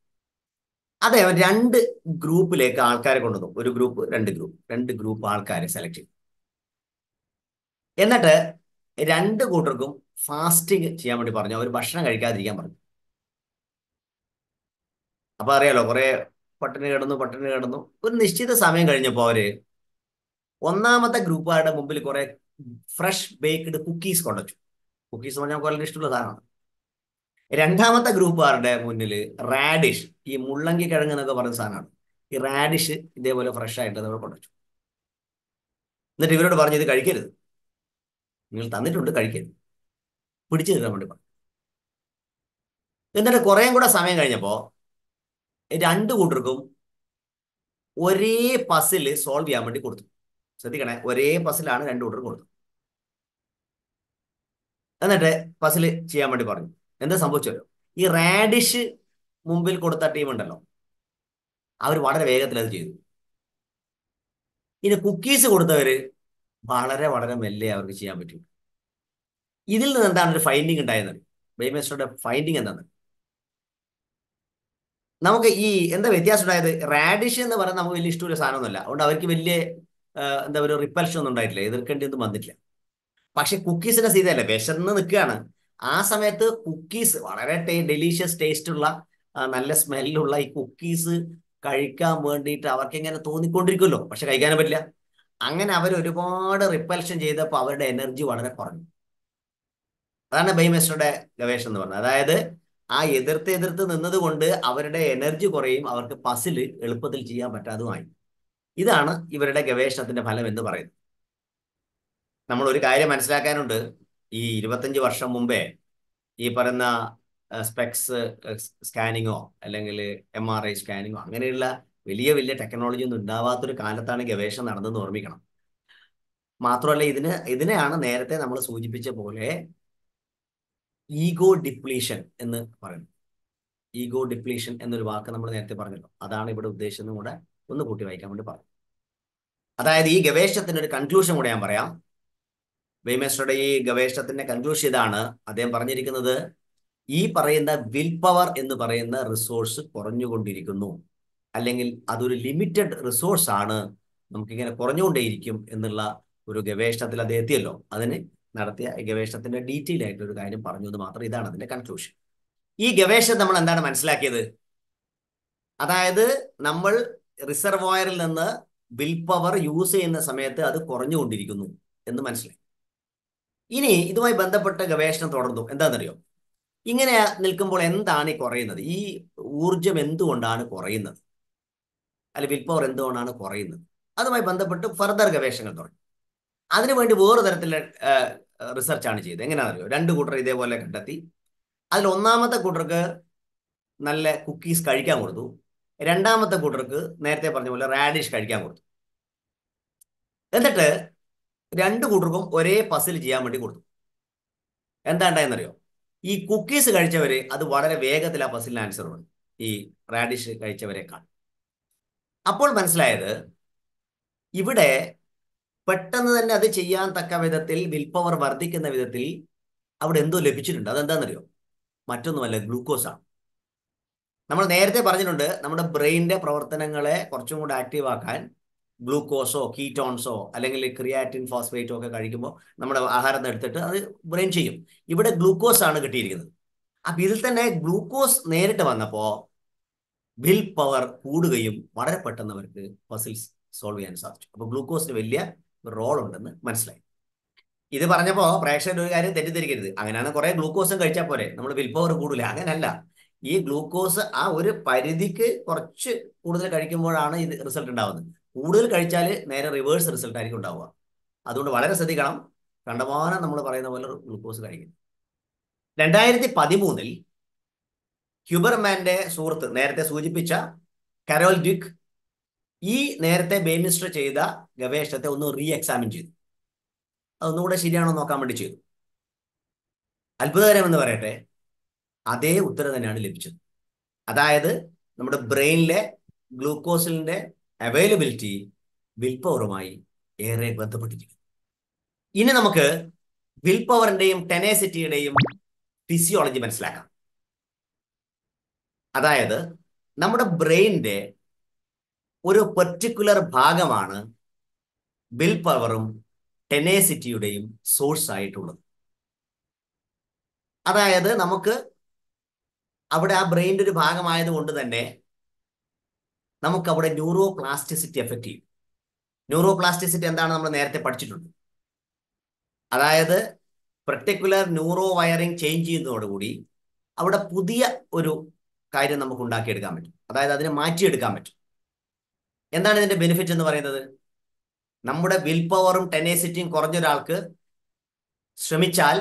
അതെ രണ്ട് ഗ്രൂപ്പിലേക്ക് ആൾക്കാരെ കൊണ്ടുവന്നു ഒരു ഗ്രൂപ്പ് രണ്ട് ഗ്രൂപ്പ്. രണ്ട് ഗ്രൂപ്പ് ആൾക്കാരെ സെലക്ട് ചെയ്തു. എന്നിട്ട് രണ്ട് കൂട്ടർക്കും ഫാസ്റ്റിംഗ് ചെയ്യാൻ വേണ്ടി പറഞ്ഞു. അവർ ഭക്ഷണം കഴിക്കാതിരിക്കാൻ പറഞ്ഞു. അപ്പൊ അറിയാലോ കുറെ പട്ടിണി കിടന്നു പട്ടിണി കിടന്നു. ഒരു നിശ്ചിത സമയം കഴിഞ്ഞപ്പോ അവർ ഒന്നാമത്തെ ഗ്രൂപ്പുകാരുടെ മുമ്പിൽ കുറെ ഫ്രഷ് ബേക്ക്ഡ് കുക്കീസ് കൊണ്ടുവച്ചു. കുക്കീസ് പറഞ്ഞാൽ കുറെ ഇഷ്ടമുള്ള സാധനമാണ്. രണ്ടാമത്തെ ഗ്രൂപ്പുകാരുടെ മുന്നിൽ റാഡിഷ് ഈ മുള്ളങ്കി കിഴങ്ങ് എന്നൊക്കെ പറയുന്ന സാധനമാണ്. ഈ റാഡിഷ് ഇതേപോലെ ഫ്രഷ് ആയിട്ട് നമ്മൾ കൊണ്ടുവച്ചു. എന്നിട്ട് ഇവരോട് പറഞ്ഞു ഇത് കഴിക്കരുത്. നിങ്ങൾ തന്നിട്ടുണ്ട് കഴിക്കരുത്. പിടിച്ചു നിൽക്കാൻ വേണ്ടി പറഞ്ഞു എന്നിട്ട് കുറേയും കൂടെ സമയം കഴിഞ്ഞപ്പോൾ രണ്ട് കൂട്ടർക്കും ഒരേ പസിൽ സോൾവ് ചെയ്യാൻ വേണ്ടി കൊടുത്തു. ശ്രദ്ധിക്കണേ ഒരേ പസിലാണ് രണ്ട് കൂട്ടർക്കും കൊടുത്തത്. എന്നിട്ട് പസിൽ ചെയ്യാൻ വേണ്ടി പറഞ്ഞു. എന്താ സംഭവിച്ചല്ലോ ഈ റാഡിഷ് മുമ്പിൽ കൊടുത്ത ടീം ഉണ്ടല്ലോ. അവർ വളരെ വേഗത്തിൽ അത് ചെയ്തു. ഇനി കുക്കീസ് കൊടുത്തവര് വളരെ വളരെ മെല്ലെ അവർക്ക് ചെയ്യാൻ പറ്റും. ഇതിൽ നിന്ന് എന്താണ് ഒരു ഫൈൻഡിങ് ഉണ്ടായത്? ബൈമേസ്റ്ററുടെ ഫൈൻഡിങ് എന്താണ്? നമുക്ക് ഈ എന്താ വ്യത്യാസം ഉണ്ടായത്? റാഡിഷ് എന്ന് പറയുന്നത് നമുക്ക് വലിയ ഇഷ്ടമുള്ള സാധനമൊന്നുമല്ല. അതുകൊണ്ട് അവർക്ക് വലിയ എന്താ പറയുക റിപ്പൽഷൻ ഒന്നും ഉണ്ടായിട്ടില്ല. എതിർക്കേണ്ടി ഒന്നും വന്നിട്ടില്ല. പക്ഷെ കുക്കീസിന്റെ സ്ഥിതിയല്ല വിശന്ന് നിൽക്കുകയാണ്. ആ സമയത്ത് കുക്കീസ് വളരെ ഡെലീഷ്യസ് ടേസ്റ്റ് ഉള്ള നല്ല സ്മെല്ലുള്ള ഈ കുക്കീസ് കഴിക്കാൻ വേണ്ടിയിട്ട് അവർക്ക് ഇങ്ങനെ തോന്നിക്കൊണ്ടിരിക്കുമല്ലോ പക്ഷെ കഴിക്കാനും പറ്റില്ല. അങ്ങനെ അവർ ഒരുപാട് റിപ്പൽഷൻ ചെയ്തപ്പോൾ അവരുടെ എനർജി വളരെ കുറഞ്ഞു. അതാണ് ബൈമെസ്റ്ററുടെ ഗവേഷണം എന്ന് പറഞ്ഞത്. അതായത് ആ എതിർത്ത് എതിർത്ത് നിന്നതുകൊണ്ട് അവരുടെ എനർജി കുറയും അവർക്ക് പസിൽ എളുപ്പത്തിൽ ചെയ്യാൻ പറ്റാതുമായി. ഇതാണ് ഇവരുടെ ഗവേഷണത്തിന്റെ ഫലം എന്ന് പറയുന്നത്. നമ്മൾ ഒരു കാര്യം മനസ്സിലാക്കാനുണ്ട്. ഈ ഇരുപത്തഞ്ച് വർഷം മുമ്പേ ഈ പറയുന്ന സ്പെക്സ് സ്കാനിങ്ങോ അല്ലെങ്കിൽ എം ആർ ഐ സ്കാനിങ്ങോ അങ്ങനെയുള്ള വലിയ വലിയ ടെക്നോളജി ഒന്നും ഉണ്ടാവാത്തൊരു കാലത്താണ് ഗവേഷണം നടന്നതെന്ന് ഓർമ്മിക്കണം. മാത്രമല്ല ഇതിന് ഇതിനെയാണ് നേരത്തെ നമ്മൾ സൂചിപ്പിച്ച പോലെ ഈഗോ ഡിപ്ലീഷൻ എന്ന് പറയുന്നത്. ഈഗോ ഡിപ്ലീഷൻ എന്നൊരു വാക്ക് നമ്മൾ നേരത്തെ പറഞ്ഞല്ലോ. അതാണ് ഇവിടെ ഉദ്ദേശിച്ചതും കൂടെ ഒന്ന് കൂട്ടി വായിക്കാൻ വേണ്ടി പറഞ്ഞു. അതായത് ഈ ഗവേഷണത്തിന് ഒരു കൺക്ലൂഷൻ കൂടെ ഞാൻ പറയാം. വെയ്മേസ്റ്ററുടെ ഈ ഗവേഷണത്തിന്റെ കൺക്ലൂഷൻ ഇതാണ്. അദ്ദേഹം പറഞ്ഞിരിക്കുന്നത് ഈ പറയുന്ന വിൽ പവർ എന്ന് പറയുന്ന റിസോഴ്സ് കുറഞ്ഞുകൊണ്ടിരിക്കുന്നു. അല്ലെങ്കിൽ അതൊരു ലിമിറ്റഡ് റിസോഴ്സ് ആണ് നമുക്കിങ്ങനെ കുറഞ്ഞുകൊണ്ടേയിരിക്കും എന്നുള്ള ഒരു ഗവേഷണത്തിൽ അദ്ദേഹം എത്തിയല്ലോ. അതിന് നടത്തിയ ഗവേഷണത്തിന്റെ ഡീറ്റെയിൽ ആയിട്ട് ഒരു കാര്യം പറഞ്ഞു എന്ന് മാത്രം ഇതാണ് അതിന്റെ കൺക്ലൂഷൻ ഈ ഗവേഷണം നമ്മൾ എന്താണ് മനസ്സിലാക്കിയത്? അതായത് നമ്മൾ റിസർവോയറിൽ നിന്ന് വിൽ പവർ യൂസ് ചെയ്യുന്ന സമയത്ത് അത് കുറഞ്ഞുകൊണ്ടിരിക്കുന്നു എന്ന് മനസ്സിലായി. ഇനി ഇതുമായി ബന്ധപ്പെട്ട ഗവേഷണം തുടർന്നു. എന്താണെന്നറിയോ? ഇങ്ങനെ നിൽക്കുമ്പോൾ എന്താണ് ഈ കുറയുന്നത്? ഈ ഊർജം എന്തുകൊണ്ടാണ് കുറയുന്നത്? അല്ലെ വിൽ പവർ എന്തുകൊണ്ടാണ് കുറയുന്നത്? അതുമായി ബന്ധപ്പെട്ട് ഫർദർ ഗവേഷണങ്ങൾ തുടങ്ങി. അതിനുവേണ്ടി വേറെ തരത്തിലുള്ള റിസർച്ചാണ് ചെയ്തത്. എങ്ങനെയാണെന്നറിയോ? രണ്ട് കൂട്ടർ ഇതേപോലെ കണ്ടെത്തി. അതിൽ ഒന്നാമത്തെ കൂട്ടർക്ക് നല്ല കുക്കീസ് കഴിക്കാൻ കൊടുത്തു. രണ്ടാമത്തെ കൂട്ടർക്ക് നേരത്തെ പറഞ്ഞ പോലെ റാഡിഷ് കഴിക്കാൻ കൊടുത്തു. എന്നിട്ട് രണ്ട് കൂട്ടർക്കും ഒരേ പസിൽ ചെയ്യാൻ വേണ്ടി കൊടുത്തു. എന്താ ഉണ്ടായെന്നറിയോ? ഈ കുക്കീസ് കഴിച്ചവര് അത് വളരെ വേഗത്തിൽ ആ പസിലിന് ആൻസർ ഉണ്ട് ഈ റാഡിഷ് കഴിച്ചവരെക്കാൾ അപ്പോൾ മനസ്സിലായത് ഇവിടെ പെട്ടെന്ന് തന്നെ അത് ചെയ്യാൻ തക്ക വിധത്തിൽ വിൽ പവർ വർദ്ധിക്കുന്ന വിധത്തിൽ അവിടെ എന്തോ ലഭിച്ചിട്ടുണ്ട്. അതെന്താണെന്നറിയോ? മറ്റൊന്നുമല്ല ഗ്ലൂക്കോസ് ആണ്. നമ്മൾ നേരത്തെ പറഞ്ഞിട്ടുണ്ട് നമ്മുടെ ബ്രെയിനിന്റെ പ്രവർത്തനങ്ങളെ കുറച്ചും കൂടെ ആക്റ്റീവ് ആക്കാൻ ഗ്ലൂക്കോസോ കീറ്റോൺസോ അല്ലെങ്കിൽ ക്രിയാറ്റിൻ ഫോസ്ഫേറ്റോ ഒക്കെ കഴിക്കുമ്പോൾ നമ്മുടെ ആഹാരം എടുത്തിട്ട് അത് ബ്രെയിൻ ചെയ്യും. ഇവിടെ ഗ്ലൂക്കോസ് ആണ് കിട്ടിയിരിക്കുന്നത്. അപ്പൊ ഇതിൽ തന്നെ ഗ്ലൂക്കോസ് നേരിട്ട് വന്നപ്പോൾ വിൽ പവർ കൂടുകയും വളരെ പെട്ടെന്ന് അവർക്ക് പസിൽസ് സോൾവ് ചെയ്യാൻ സാധിച്ചു. അപ്പൊ ഗ്ലൂക്കോസിന് വലിയ റോൾ ഉണ്ടെന്ന് മനസ്സിലായി. ഇത് പറഞ്ഞപ്പോൾ പ്രേക്ഷകരുടെ ഒരു കാര്യം തെറ്റിദ്ധരിക്കരുത്. അങ്ങനെയാണ് കുറെ ഗ്ലൂക്കോസും കഴിച്ചാൽ പോരെ. നമ്മൾ വിൽ പവർ കൂടില്ല അങ്ങനല്ല. ഈ ഗ്ലൂക്കോസ് ആ ഒരു പരിധിക്ക് കുറച്ച് കൂടുതൽ കഴിക്കുമ്പോഴാണ് ഇത് റിസൾട്ട് ഉണ്ടാവുന്നത്. കൂടുതൽ കഴിച്ചാൽ നേരെ റിവേഴ്സ് റിസൾട്ട് ആയിരിക്കും ഉണ്ടാവുക. അതുകൊണ്ട് വളരെ ശ്രദ്ധിക്കണം. കണ്ടമാനം നമ്മൾ പറയുന്ന പോലെ ഗ്ലൂക്കോസ് കഴിക്കും രണ്ടായിരത്തി പതിമൂന്നിൽ ഹ്യൂബർമാന്റെ സുഹൃത്ത് നേരത്തെ സൂചിപ്പിച്ച കരോൽ ഡിക് ഈ നേരത്തെ ബേമിനിസ്റ്റർ ചെയ്ത ഗവേഷണത്തെ ഒന്ന് റീ എക്സാമിൻ ചെയ്തു. അതൊന്നുകൂടെ ശരിയാണോ നോക്കാൻ വേണ്ടി ചെയ്തു. അത്ഭുതകരമെന്ന് പറയട്ടെ അതേ ഉത്തരം തന്നെയാണ് ലഭിച്ചത്. അതായത് നമ്മുടെ ബ്രെയിനിലെ ഗ്ലൂക്കോസിന്റെ അവൈലബിലിറ്റി വിൽ പവറുമായി ഏറെ ബന്ധപ്പെട്ടിരിക്കുന്നു. ഇനി നമുക്ക് വിൽ പവറിന്റെയും ടെനേസിറ്റിയുടെയും ഫിസിയോളജി മനസ്സിലാക്കാം. അതായത് നമ്മുടെ ബ്രെയിനിന്റെ ഒരു പെർട്ടിക്കുലർ ഭാഗമാണ് വിൽ പവറും ടെനേസിറ്റിയുടെയും സോഴ്സ് ആയിട്ടുള്ളത്. അതായത് നമുക്ക് അവിടെ ആ ബ്രെയിന്റെ ഒരു ഭാഗമായത് കൊണ്ട് തന്നെ നമുക്ക് അവിടെ ന്യൂറോ പ്ലാസ്റ്റിസിറ്റി എഫക്റ്റ് ചെയ്യും. ന്യൂറോ പ്ലാസ്റ്റിസിറ്റി എന്താണ് നമ്മൾ നേരത്തെ പഠിച്ചിട്ടുണ്ട്. അതായത് പെർട്ടിക്കുലർ ന്യൂറോ വയറിംഗ് ചേഞ്ച് ചെയ്യുന്നതോടുകൂടി അവിടെ പുതിയ ഒരു കാര്യം നമുക്ക് ഉണ്ടാക്കിയെടുക്കാൻ പറ്റും. അതായത് അതിനെ മാറ്റിയെടുക്കാൻ പറ്റും. എന്താണ് ഇതിന്റെ ബെനിഫിറ്റ് എന്ന് പറയുന്നത്? നമ്മുടെ വിൽ പവറും ടെനേസിറ്റിയും കുറഞ്ഞ ഒരാൾക്ക് ശ്രമിച്ചാൽ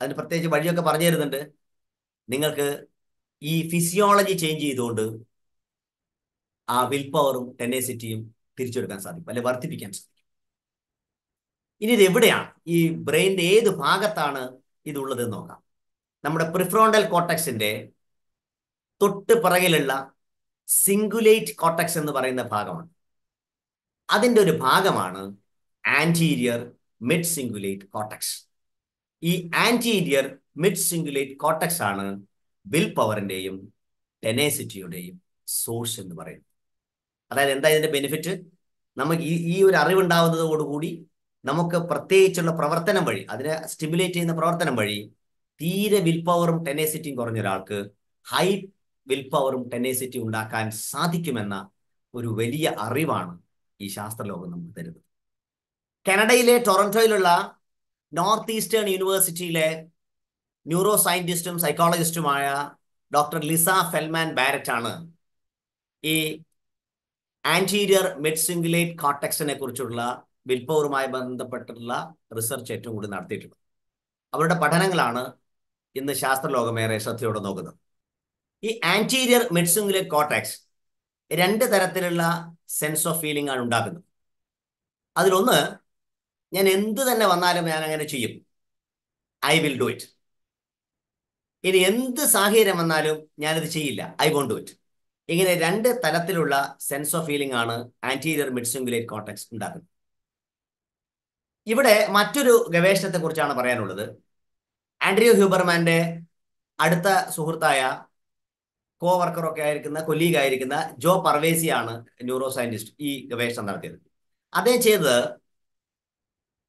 അതിന് പ്രത്യേകിച്ച് വഴിയൊക്കെ പറഞ്ഞു തരുന്നുണ്ട്. നിങ്ങൾക്ക് ഈ ഫിസിയോളജി ചേഞ്ച് ചെയ്തുകൊണ്ട് ആ വിൽ പവറും ടെനേസിറ്റിയും തിരിച്ചെടുക്കാൻ സാധിക്കും അല്ലെ വർദ്ധിപ്പിക്കാൻ സാധിക്കും. ഇനി ഇത് എവിടെയാണ്? ഈ ബ്രെയിനിന്റെ ഏത് ഭാഗത്താണ് ഇതുള്ളത് നോക്കാം. നമ്മുടെ പ്രിഫ്രോണ്ടൽ കോട്ടക്സിന്റെ തൊട്ട് പിറകിലുള്ള സിംഗുലേറ്റ് കോട്ടക്സ് എന്ന് പറയുന്ന ഭാഗമാണ്. അതിന്റെ ഒരു ഭാഗമാണ് ആന്റീരിയർ മിഡ് സിംഗുലേറ്റ് കോട്ടക്സ് ഈ ആന്റീരിയർ മിഡ് സിംഗുലേറ്റ് കോട്ടക്സ് ആണ് വിൽ പവറിന്റെയും ടെനേസിറ്റിയുടെയും സോഴ്സ് എന്ന് പറയുന്നത്. അതായത് എന്താ ഇതിന്റെ ബെനിഫിറ്റ് നമുക്ക് ഈ ഈ ഒരു അറിവുണ്ടാവുന്നതോടുകൂടി നമുക്ക് പ്രത്യേകിച്ചുള്ള പ്രവർത്തനം വഴി അതിനെ സ്റ്റിമുലേറ്റ് ചെയ്യുന്ന പ്രവർത്തനം വഴി തീരെ വിൽ പവറും ടെനേസിറ്റിയും കുറഞ്ഞ ഒരാൾക്ക് ഹൈ വിൽ പവറും ടെനേസിറ്റി ഉണ്ടാക്കാൻ സാധിക്കുമെന്ന ഒരു വലിയ അറിവാണ് ഈ ശാസ്ത്രലോകം നമുക്ക് തരുന്നത്. കനഡയിലെ ടൊറന്റോയിലുള്ള നോർത്ത് ഈസ്റ്റേൺ യൂണിവേഴ്സിറ്റിയിലെ ന്യൂറോ സയന്റിസ്റ്റും സൈക്കോളജിസ്റ്റുമായ ഡോക്ടർ ലിസ ഫെൽമാൻ ബാരറ്റ് ആണ് ഈ ആന്റീരിയർ മെഡ്സിംഗുലേറ്റ് കോട്ടക്സിനെ കുറിച്ചുള്ള വിൽപ്പവറുമായി ബന്ധപ്പെട്ടുള്ള റിസർച്ച് ഏറ്റവും കൂടുതൽ നടത്തിയിട്ടുണ്ട്. അവരുടെ പഠനങ്ങളാണ് ഇന്ന് ശാസ്ത്രലോകമേറെ ശ്രദ്ധയോടെ നോക്കുന്നത്. ഈ ആന്റീരിയർ മെഡ്സിംഗുലേറ്റ് കോട്ടക്സ് രണ്ട് തരത്തിലുള്ള സെൻസ് ഓഫ് ഫീലിംഗ് ആണ് ഉണ്ടാക്കുന്നത്. അതിലൊന്ന് ഞാൻ എന്ത് തന്നെ വന്നാലും ഞാൻ അങ്ങനെ ചെയ്യും. ഐ വിൽ ഡു ഇറ്റ് ഇനി എന്ത് സാഹചര്യം വന്നാലും ഞാനത് ചെയ്യില്ല. ഐ വോണ്ട് ഡു ഇറ്റ് ഇങ്ങനെ രണ്ട് തലത്തിലുള്ള സെൻസ് ഓഫ് ഫീലിംഗ് ആണ് ആന്റീരിയർ മിഡ്സിംഗുലേറ്റ് കോട്ടക്സ് ഉണ്ടാക്കുന്നത്. ഇവിടെ മറ്റൊരു ഗവേഷണത്തെ കുറിച്ചാണ് പറയാനുള്ളത്. ആൻഡ്രിയോ ഹ്യൂബർമാന്റെ അടുത്ത സുഹൃത്തായ കോ വർക്കറൊക്കെ ആയിരിക്കുന്ന കൊല്ലീഗ് ആയിരിക്കുന്ന ജോ പർവേസിയാണ് ന്യൂറോ സയന്റിസ്റ്റ് ഈ ഗവേഷണം നടത്തിയത്. അദ്ദേഹം ചെയ്തത്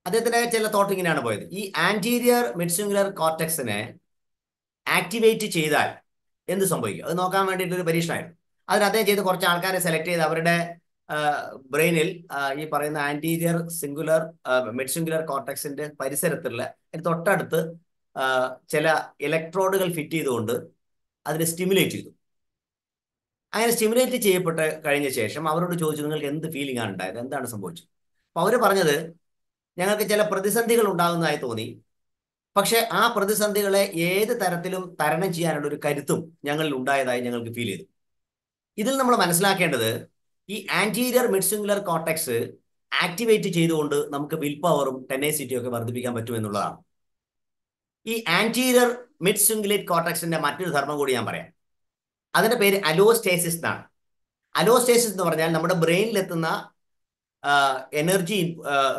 അദ്ദേഹത്തിന്റെ ചില തോട്ട് ഇങ്ങനെയാണ് പോയത്. ഈ ആന്റീരിയർ മിഡ്സിംഗുലർ കോർട്ടക്സിനെ ആക്ടിവേറ്റ് ചെയ്താൽ എന്ത് സംഭവിക്കും? അത് നോക്കാൻ വേണ്ടിയിട്ടൊരു പരീക്ഷണമായിരുന്നു. അതിന് അദ്ദേഹം ചെയ്ത് കുറച്ച് ആൾക്കാരെ സെലക്ട് ചെയ്ത് അവരുടെ ബ്രെയിനിൽ ഈ പറയുന്ന ആന്റീരിയർ സിംഗുലർ മിഡ്സിംഗുലർ കോർട്ടക്സിന്റെ പരിസരത്തുള്ള തൊട്ടടുത്ത് ചില ഇലക്ട്രോഡുകൾ ഫിറ്റ് ചെയ്തുകൊണ്ട് അതിനെ സ്റ്റിമുലേറ്റ് ചെയ്തു. അങ്ങനെ സ്റ്റിമുലേറ്റ് ചെയ്യപ്പെട്ട് കഴിഞ്ഞ ശേഷം അവരോട് ചോദിച്ചു നിങ്ങൾക്ക് എന്ത് ഫീലിംഗ് ആണ് ഉണ്ടായത്? എന്താണ് സംഭവിച്ചത്? അപ്പൊ അവർ പറഞ്ഞത് ഞങ്ങൾക്ക് ചില പ്രതിസന്ധികൾ ഉണ്ടാകുന്നതായി തോന്നി. പക്ഷെ ആ പ്രതിസന്ധികളെ ഏത് തരത്തിലും തരണം ചെയ്യാനുള്ള ഒരു കരുത്തും ഞങ്ങളിൽ ഉണ്ടായതായി ഞങ്ങൾക്ക് ഫീൽ ചെയ്തു. ഇതിൽ നമ്മൾ മനസ്സിലാക്കേണ്ടത് ഈ ആന്റീരിയർ മിഡ്സിംഗുലർ കോട്ടക്സ് ആക്ടിവേറ്റ് ചെയ്തുകൊണ്ട് നമുക്ക് വിൽ പവറും ടെനേസിറ്റിയും ഒക്കെ വർദ്ധിപ്പിക്കാൻ പറ്റും എന്നുള്ളതാണ്. ഈ ആന്റീരിയർ മിഡ്സിംഗുലേറ്റ് കോട്ടക്സിന്റെ മറ്റൊരു ധർമ്മം കൂടി ഞാൻ പറയാം. അതിന്റെ പേര് അലോസ്റ്റേസിസ് എന്നാണ്. അലോസ്റ്റേസിസ് എന്ന് പറഞ്ഞാൽ നമ്മുടെ ബ്രെയിനിലെത്തുന്ന എനർജി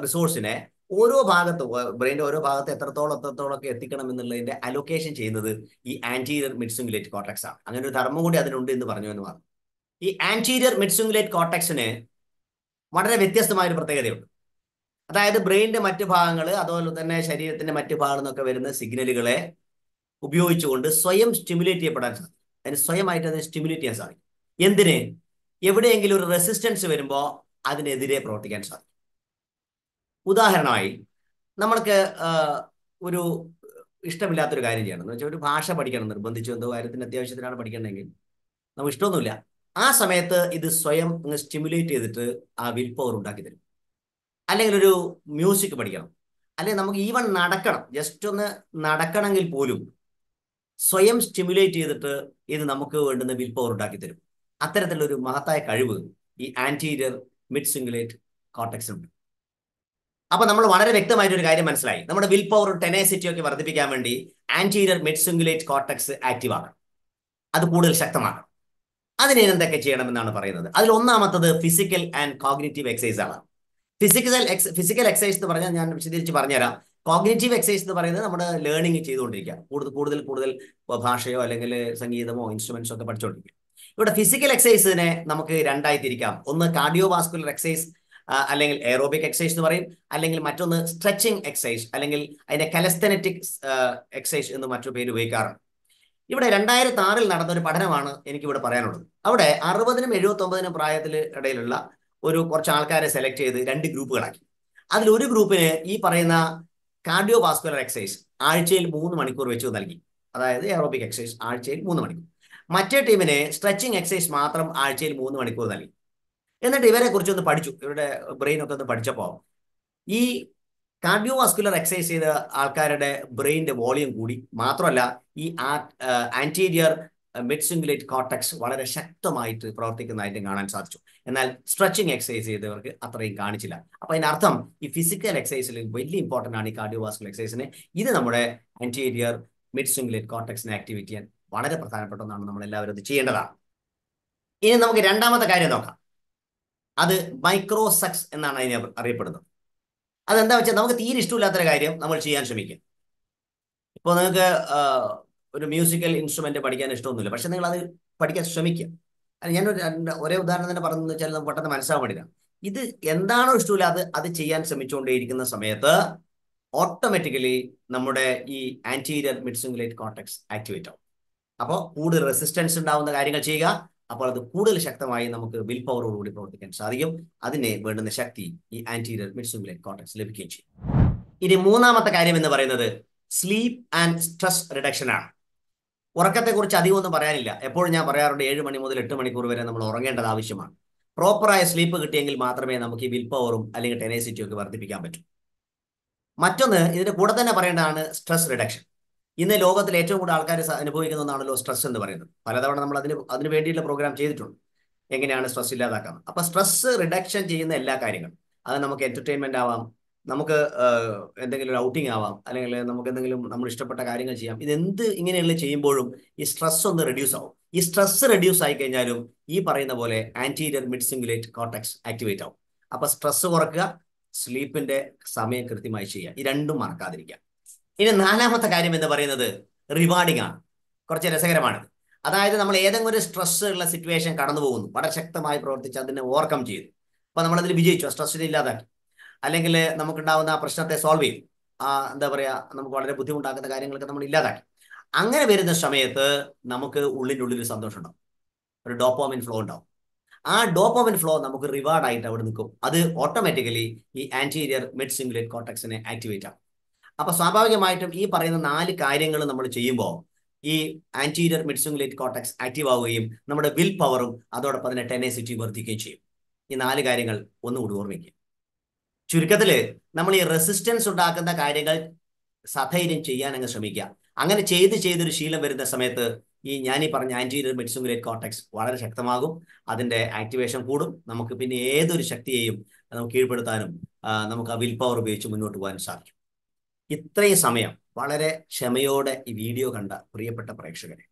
റിസോഴ്സിനെ ഓരോ ഭാഗത്തും ബ്രെയിന്റെ ഓരോ ഭാഗത്ത് എത്രത്തോളം എത്രത്തോളം ഒക്കെ എത്തിക്കണം എന്നുള്ളതിന്റെ അലോക്കേഷൻ ചെയ്യുന്നത് ഈ ആന്റീരിയർ മിഡ്സിംഗുലേറ്റ് കോട്ടക്സ് ആണ്. അങ്ങനെ ഒരു ധർമ്മം കൂടി അതിനുണ്ട് എന്ന് പറഞ്ഞു എന്ന് പറഞ്ഞു ഈ ആന്റീരിയർ മിഡ്സിംഗുലേറ്റ് കോട്ടക്സിന് വളരെ വ്യത്യസ്തമായ ഒരു പ്രത്യേകതയുണ്ട്. അതായത് ബ്രെയിനിന്റെ മറ്റു ഭാഗങ്ങൾ അതുപോലെ തന്നെ ശരീരത്തിന്റെ മറ്റു ഭാഗങ്ങളിൽ നിന്നൊക്കെ വരുന്ന സിഗ്നലുകളെ ഉപയോഗിച്ചുകൊണ്ട് സ്വയം സ്റ്റിമുലേറ്റ് ചെയ്യപ്പെടാൻ സാധിക്കും. അതിന് സ്വയമായിട്ട് അതിനെ സ്റ്റിമുലേറ്റ് ചെയ്യാൻ സാധിക്കും. എന്തിന്? എവിടെയെങ്കിലും ഒരു റെസിസ്റ്റൻസ് വരുമ്പോൾ അതിനെതിരെ പ്രവർത്തിക്കാൻ സാധിക്കും. ഉദാഹരണമായി നമ്മൾക്ക് ഒരു ഇഷ്ടമില്ലാത്തൊരു കാര്യം ചെയ്യണം. എന്ന് വെച്ചാൽ ഒരു ഭാഷ പഠിക്കണം നിർബന്ധിച്ചു എന്തോ കാര്യത്തിന് അത്യാവശ്യത്തിനാണ് പഠിക്കണമെങ്കിൽ. നമുക്ക് ഇഷ്ടമൊന്നുമില്ല. ആ സമയത്ത് ഇത് സ്വയം സ്റ്റിമുലേറ്റ് ചെയ്തിട്ട് ആ വിൽ പവർ ഉണ്ടാക്കി തരും. അല്ലെങ്കിൽ ഒരു മ്യൂസിക് പഠിക്കണം. അല്ലെങ്കിൽ നമുക്ക് ഈവൻ നടക്കണം. ജസ്റ്റ് ഒന്ന് നടക്കണമെങ്കിൽ പോലും സ്വയം സ്റ്റിമുലേറ്റ് ചെയ്തിട്ട് ഇത് നമുക്ക് വേണ്ടുന്ന വിൽ പവർ ഉണ്ടാക്കി തരും. അത്തരത്തിലുള്ള ഒരു മഹത്തായ കഴിവ് ഈ ആന്റീരിയർ മിഡ് സിംഗുലേറ്റ് കോർട്ടക്സ് ഉണ്ട് അപ്പൊ നമ്മൾ വളരെ വ്യക്തമായിട്ട് ഒരു കാര്യം മനസ്സിലായി. നമ്മുടെ വിൽ പവർ ടെനേസിറ്റി ഒക്കെ വർദ്ധിപ്പിക്കാൻ വേണ്ടി anterior mid cingulate cortex active ആക്കണം. അത് കൂടുതൽ ശക്തമാക്കണം. അതിന് എന്തൊക്കെ ചെയ്യണമെന്നാണ് പറയുന്നത്? അതിൽ ഒന്നാമത്തത് ഫിസിക്കൽ ആൻഡ് കോഗ്നേറ്റീവ് എക്സസൈസ് ആണ്. ഫിസിക്കൽ എക്സ് ഫിസിക്കൽ എക്സസൈസ് എന്ന് പറഞ്ഞാൽ ഞാൻ വിശദീകരിച്ച് പറഞ്ഞുതരാം. കോഗ്നേറ്റീവ് എക്സസൈസ് എന്ന് പറയുന്നത് നമ്മുടെ ലേണിംഗ് ചെയ്തുകൊണ്ടിരിക്കുക. കൂടുതൽ കൂടുതൽ കൂടുതൽ ഭാഷയോ അല്ലെങ്കിൽ സംഗീതമോ ഇൻസ്ട്രുമെന്റ്സോ ഒക്കെ പഠിച്ചുകൊണ്ടിരിക്കുക. ഇവിടെ ഫിസിക്കൽ എക്സസൈസിനെ നമുക്ക് രണ്ടായി തിരിക്കാം. ഒന്ന് കാർഡിയോ വാസ്കുലർ എക്സസൈസ് അല്ലെങ്കിൽ എയറോബിക് എക്സസൈസ് എന്ന് പറയും. അല്ലെങ്കിൽ മറ്റൊന്ന് സ്ട്രെച്ചിങ് എക്സസൈസ് അല്ലെങ്കിൽ അതിന്റെ കലസ്തനറ്റിക് എക്സസൈസ് എന്ന് മറ്റൊരു പേര് ഉപയോഗിക്കാറുണ്ട്. ഇവിടെ രണ്ടായിരത്തി ആറിൽ നടന്ന ഒരു പഠനമാണ് എനിക്കിവിടെ പറയാനുള്ളത്. അവിടെ അറുപതിനും എഴുപത്തി ഒമ്പതിനും പ്രായത്തിൽ ഇടയിലുള്ള ഒരു കുറച്ച് ആൾക്കാരെ സെലക്ട് ചെയ്ത് രണ്ട് ഗ്രൂപ്പുകളാക്കി. അതിൽ ഒരു ഗ്രൂപ്പിന് ഈ പറയുന്ന കാർഡിയോ വാസ്കുലർ എക്സസൈസ് ആഴ്ചയിൽ മൂന്ന് മണിക്കൂർ വെച്ച് നൽകി. അതായത് എയറോബിക് എക്സസൈസ് ആഴ്ചയിൽ മൂന്ന് മണിക്കൂർ. മറ്റേ ടീമിന് സ്ട്രെച്ചിങ് എക്സസൈസ് മാത്രം ആഴ്ചയിൽ മൂന്ന് മണിക്കൂർ നൽകി. എന്നിട്ട് ഇവരെ കുറിച്ചൊന്ന് പഠിച്ചു. ഇവരുടെ ബ്രെയിനൊക്കെ ഒന്ന് പഠിച്ചപ്പോൾ ഈ കാർഡിയോ വാസ്കുലർ എക്സസൈസ് ചെയ്ത ആൾക്കാരുടെ ബ്രെയിനിന്റെ വോളിയം കൂടി. മാത്രമല്ല ഈ ആന്റീരിയർ മിഡ് സിംഗുലേറ്റ് കോട്ടക്സ് വളരെ ശക്തമായിട്ട് പ്രവർത്തിക്കുന്നതായിട്ടും കാണാൻ സാധിച്ചു. എന്നാൽ സ്ട്രെച്ചിങ് എക്സസൈസ് ചെയ്തവർക്ക് അത്രയും കാണിച്ചില്ല. അപ്പൊ അതിനർത്ഥം ഈ ഫിസിക്കൽ എക്സസൈസിൽ വലിയ ഇമ്പോർട്ടന്റ് ആണ് ഈ കാർഡിയോ വാസ്കുലർ എക്സസൈസിന് ഇത് നമ്മുടെ ആന്റീരിയർ മിഡ് സിംഗുലേറ്റ് കോട്ടക്സിനെ ആക്ടിവേറ്റ് ചെയ്യാൻ വളരെ പ്രധാനപ്പെട്ട ഒന്നാണ്. നമ്മൾ എല്ലാവരും ഇത് ചെയ്യേണ്ടതാണ്. ഇനി നമുക്ക് രണ്ടാമത്തെ കാര്യം നോക്കാം. അത് മൈക്രോസക്സ് എന്നാണ് അതിനെ അറിയപ്പെടുന്നത്. അതെന്താ വെച്ചാൽ നമുക്ക് തീരെ ഇഷ്ടമില്ലാത്തൊരു കാര്യം നമ്മൾ ചെയ്യാൻ ശ്രമിക്കും. ഇപ്പോൾ നിങ്ങൾക്ക് ഒരു മ്യൂസിക്കൽ ഇൻസ്ട്രുമെന്റ് പഠിക്കാൻ ഇഷ്ടമൊന്നുമില്ല. പക്ഷെ നിങ്ങൾ അത് പഠിക്കാൻ ശ്രമിക്കുക അത് ഞാനൊരു ഒരേ ഉദാഹരണം തന്നെ പറഞ്ഞു വെച്ചാൽ നമുക്ക് പെട്ടെന്ന് മനസ്സിലാവാൻ വേണ്ടിയിട്ടാണ് ഇത് എന്താണോ ഇഷ്ടമില്ല അത് അത് ചെയ്യാൻ ശ്രമിച്ചുകൊണ്ടേയിരിക്കുന്ന സമയത്ത് ഓട്ടോമാറ്റിക്കലി നമ്മുടെ ഈ ആന്റീരിയർ മിഡ്സിംഗുലേറ്റ് കോട്ടക്സ് ആക്ടിവേറ്റ് ആവും. അപ്പോൾ കൂടുതൽ റെസിസ്റ്റൻസ് ഉണ്ടാവുന്ന കാര്യങ്ങൾ ചെയ്യുക. അപ്പോൾ അത് കൂടുതൽ ശക്തമായി നമുക്ക് വിൽ പവറോടുകൂടി പ്രവർത്തിക്കാൻ സാധിക്കും. അതിനെ വേണ്ടുന്ന ശക്തി ഈ ആന്റീരിയർ മിഡ്സിംഗുലേറ്റ് കോട്ടക്സ് ലഭിക്കുകയും ചെയ്യും. ഇനി മൂന്നാമത്തെ കാര്യം എന്ന് പറയുന്നത് സ്ലീപ്പ് ആൻഡ് സ്ട്രെസ് റിഡക്ഷൻ ആണ്. ഉറക്കത്തെക്കുറിച്ച് അധികം ഒന്നും പറയാനില്ല. എപ്പോഴും ഞാൻ പറയാറുണ്ട് ഏഴ് മണി മുതൽ എട്ട് മണിക്കൂർ വരെ നമ്മൾ ഉറങ്ങേണ്ടത് ആവശ്യമാണ്. പ്രോപ്പറായ സ്ലീപ്പ് കിട്ടിയെങ്കിൽ മാത്രമേ നമുക്ക് ഈ വിൽ പവറും അല്ലെങ്കിൽ ടെനേസിറ്റിയും ഒക്കെ വർദ്ധിപ്പിക്കാൻ പറ്റൂ. മറ്റൊന്ന് ഇതിന്റെ കൂടെ തന്നെ പറയേണ്ടതാണ് സ്ട്രെസ് റിഡക്ഷൻ ഇന്ന് ലോകത്തിൽ ഏറ്റവും കൂടുതൽ ആൾക്കാർ അനുഭവിക്കുന്ന ഒന്നാണല്ലോ സ്ട്രെസ് എന്ന് പറയുന്നത്. പലതവണ നമ്മൾ അതിന് അതിന് വേണ്ടിയിട്ടുള്ള പ്രോഗ്രാം ചെയ്തിട്ടുണ്ട്. എങ്ങനെയാണ് സ്ട്രെസ് ഇല്ലാതാക്കുന്നത് അപ്പൊ സ്ട്രെസ് റിഡക്ഷൻ ചെയ്യുന്ന എല്ലാ കാര്യങ്ങളും. അത് നമുക്ക് എന്റർടൈൻമെന്റ് ആവാം. നമുക്ക് എന്തെങ്കിലും ഒരു ഔട്ടിംഗ് ആവാം. അല്ലെങ്കിൽ നമുക്ക് എന്തെങ്കിലും നമ്മൾ ഇഷ്ടപ്പെട്ട കാര്യങ്ങൾ ചെയ്യാം. ഇത് ഇതെന്ത് ഇങ്ങനെയുള്ള ചെയ്യുമ്പോഴും ഈ സ്ട്രെസ് ഒന്ന് റെഡ്യൂസ് ആവും. ഈ സ്ട്രെസ് റെഡ്യൂസ് ആയി കഴിഞ്ഞാലും ഈ പറയുന്ന പോലെ anterior mid cingulate cortex activate ആവും. അപ്പൊ സ്ട്രെസ് കുറക്കുക സ്ലീപ്പിന്റെ സമയം കൃത്യമായി ചെയ്യുക. ഈ രണ്ടും മറക്കാതിരിക്കുക. ഇനി നാലാമത്തെ കാര്യം എന്ന് പറയുന്നത് റിവാർഡിംഗ് ആണ്. കുറച്ച് രസകരമാണ് അതായത് നമ്മൾ ഏതെങ്കിലും ഒരു സ്ട്രെസ് ഉള്ള സിറ്റുവേഷൻ കടന്നു പോകുന്നു. വളരെ ശക്തമായി പ്രവർത്തിച്ച് അതിനെ ഓവർകം ചെയ്തു. അപ്പൊ നമ്മളതിൽ വിജയിച്ചു. ആ സ്ട്രെസ്സിനെ ഇല്ലാതാക്കി. അല്ലെങ്കിൽ നമുക്കുണ്ടാവുന്ന ആ പ്രശ്നത്തെ സോൾവ് ചെയ്തു. ആ എന്താ പറയാ നമുക്ക് വളരെ ബുദ്ധിമുട്ടാക്കുന്ന കാര്യങ്ങളൊക്കെ നമ്മൾ ഇല്ലാതാക്കി. അങ്ങനെ വരുന്ന സമയത്ത് നമുക്ക് ഉള്ളിന്റെ ഉള്ളിൽ സന്തോഷം ഉണ്ടാവും. ഒരു ഡോപ്പോമിൻ ഫ്ലോ ഉണ്ടാവും. ആ ഡോപ്പോമിൻ ഫ്ലോ നമുക്ക് റിവാർഡ് ആയിട്ട് അവിടെ നിൽക്കും. അത് ഓട്ടോമാറ്റിക്കലി ഈ ആന്റീരിയർ മിഡ് സിംഗുലേറ്റ് കോട്ടക്സിനെ ആക്ടിവേറ്റ് ആവും അപ്പൊ സ്വാഭാവികമായിട്ടും ഈ പറയുന്ന നാല് കാര്യങ്ങൾ നമ്മൾ ചെയ്യുമ്പോൾ ഈ ആന്റീരിയർ മിഡ്സുംഗുലേറ്റ് കോട്ടക്സ് ആക്റ്റീവ് ആവുകയും നമ്മുടെ വിൽ പവറും അതോടൊപ്പം തന്നെ ടെനേസിറ്റി വർദ്ധിക്കുകയും ചെയ്യും. ഈ നാല് കാര്യങ്ങൾ ഒന്നുകൂടി ഓർമ്മിക്കുക. ചുരുക്കത്തിൽ നമ്മൾ ഈ റെസിസ്റ്റൻസ് ഉണ്ടാക്കുന്ന കാര്യങ്ങൾ സധൈര്യം ചെയ്യാൻ അങ്ങ് ശ്രമിക്കുക. അങ്ങനെ ചെയ്ത് ചെയ്തൊരു ശീലം വരുന്ന സമയത്ത് ഈ ഞാൻ ഈ പറഞ്ഞ ആന്റീരിയർ മെഡിസിംഗുലേറ്റ് കോട്ടക്സ് വളരെ ശക്തമാകും. അതിന്റെ ആക്ടിവേഷൻ കൂടും. നമുക്ക് പിന്നെ ഏതൊരു ശക്തിയെയും നമുക്ക് കീഴ്പ്പെടുത്താനും നമുക്ക് ആ വിൽ പവർ ഉപയോഗിച്ച് മുന്നോട്ട് പോകാനും സാധിക്കും. ഇത്രയും സമയം വളരെ ക്ഷമയോടെ ഈ വീഡിയോ കണ്ട പ്രിയപ്പെട്ട പ്രേക്ഷകരെ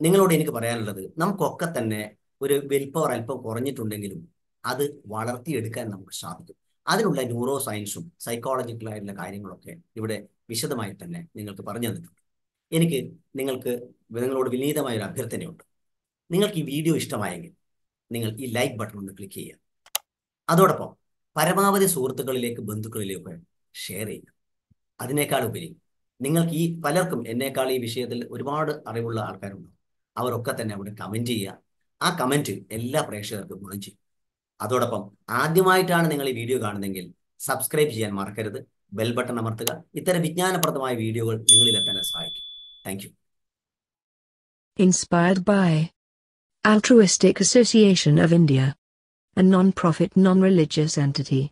നിങ്ങളോട് എനിക്ക് പറയാനുള്ളത് നമുക്കൊക്കെ തന്നെ ഒരു വിൽ പവർ അല്പം കുറഞ്ഞിട്ടുണ്ടെങ്കിലും അത് വളർത്തിയെടുക്കാൻ നമുക്ക് സാധിക്കും. അതിനുള്ള ന്യൂറോ സയൻസും സൈക്കോളജിക്കലായിട്ടുള്ള കാര്യങ്ങളൊക്കെ ഇവിടെ വിശദമായി തന്നെ നിങ്ങൾക്ക് പറഞ്ഞു തന്നിട്ടുണ്ട്. എനിക്ക് നിങ്ങൾക്ക് നിങ്ങളോട് വിനീതമായ ഒരു അഭ്യർത്ഥനയുണ്ട്. നിങ്ങൾക്ക് ഈ വീഡിയോ ഇഷ്ടമായെങ്കിൽ നിങ്ങൾ ഈ ലൈക്ക് ബട്ടൺ ഒന്ന് ക്ലിക്ക് ചെയ്യുക. അതോടൊപ്പം പരമാവധി സുഹൃത്തുക്കളിലേക്ക് ബന്ധുക്കളിലേക്ക് ഷെയർ ചെയ്യുക. അതിനേക്കാൾ ഉപരി നിങ്ങൾക്ക് ഈ പലർക്കും എന്നേക്കാൾ ഈ വിഷയത്തിൽ ഒരുപാട് അറിവുള്ള ആൾക്കാരുണ്ട്. അവരൊക്കെ തന്നെ അവിടെ കമന്റ് ചെയ്യുക. ആ കമന്റ് എല്ലാ പ്രേക്ഷകർക്കും ഗുണം ചെയ്യും. അതോടൊപ്പം ആദ്യമായിട്ടാണ് നിങ്ങൾ ഈ വീഡിയോ കാണുന്നതെങ്കിൽ സബ്സ്ക്രൈബ് ചെയ്യാൻ മറക്കരുത്. ബെൽ ബട്ടൺ അമർത്തുക. ഇത്തരം വിജ്ഞാനപ്രദമായ വീഡിയോകൾ നിങ്ങളിലെത്താൻ സഹായിക്കും. Thank you Inspired by Altruistic association of India a non-profit non-religious entity.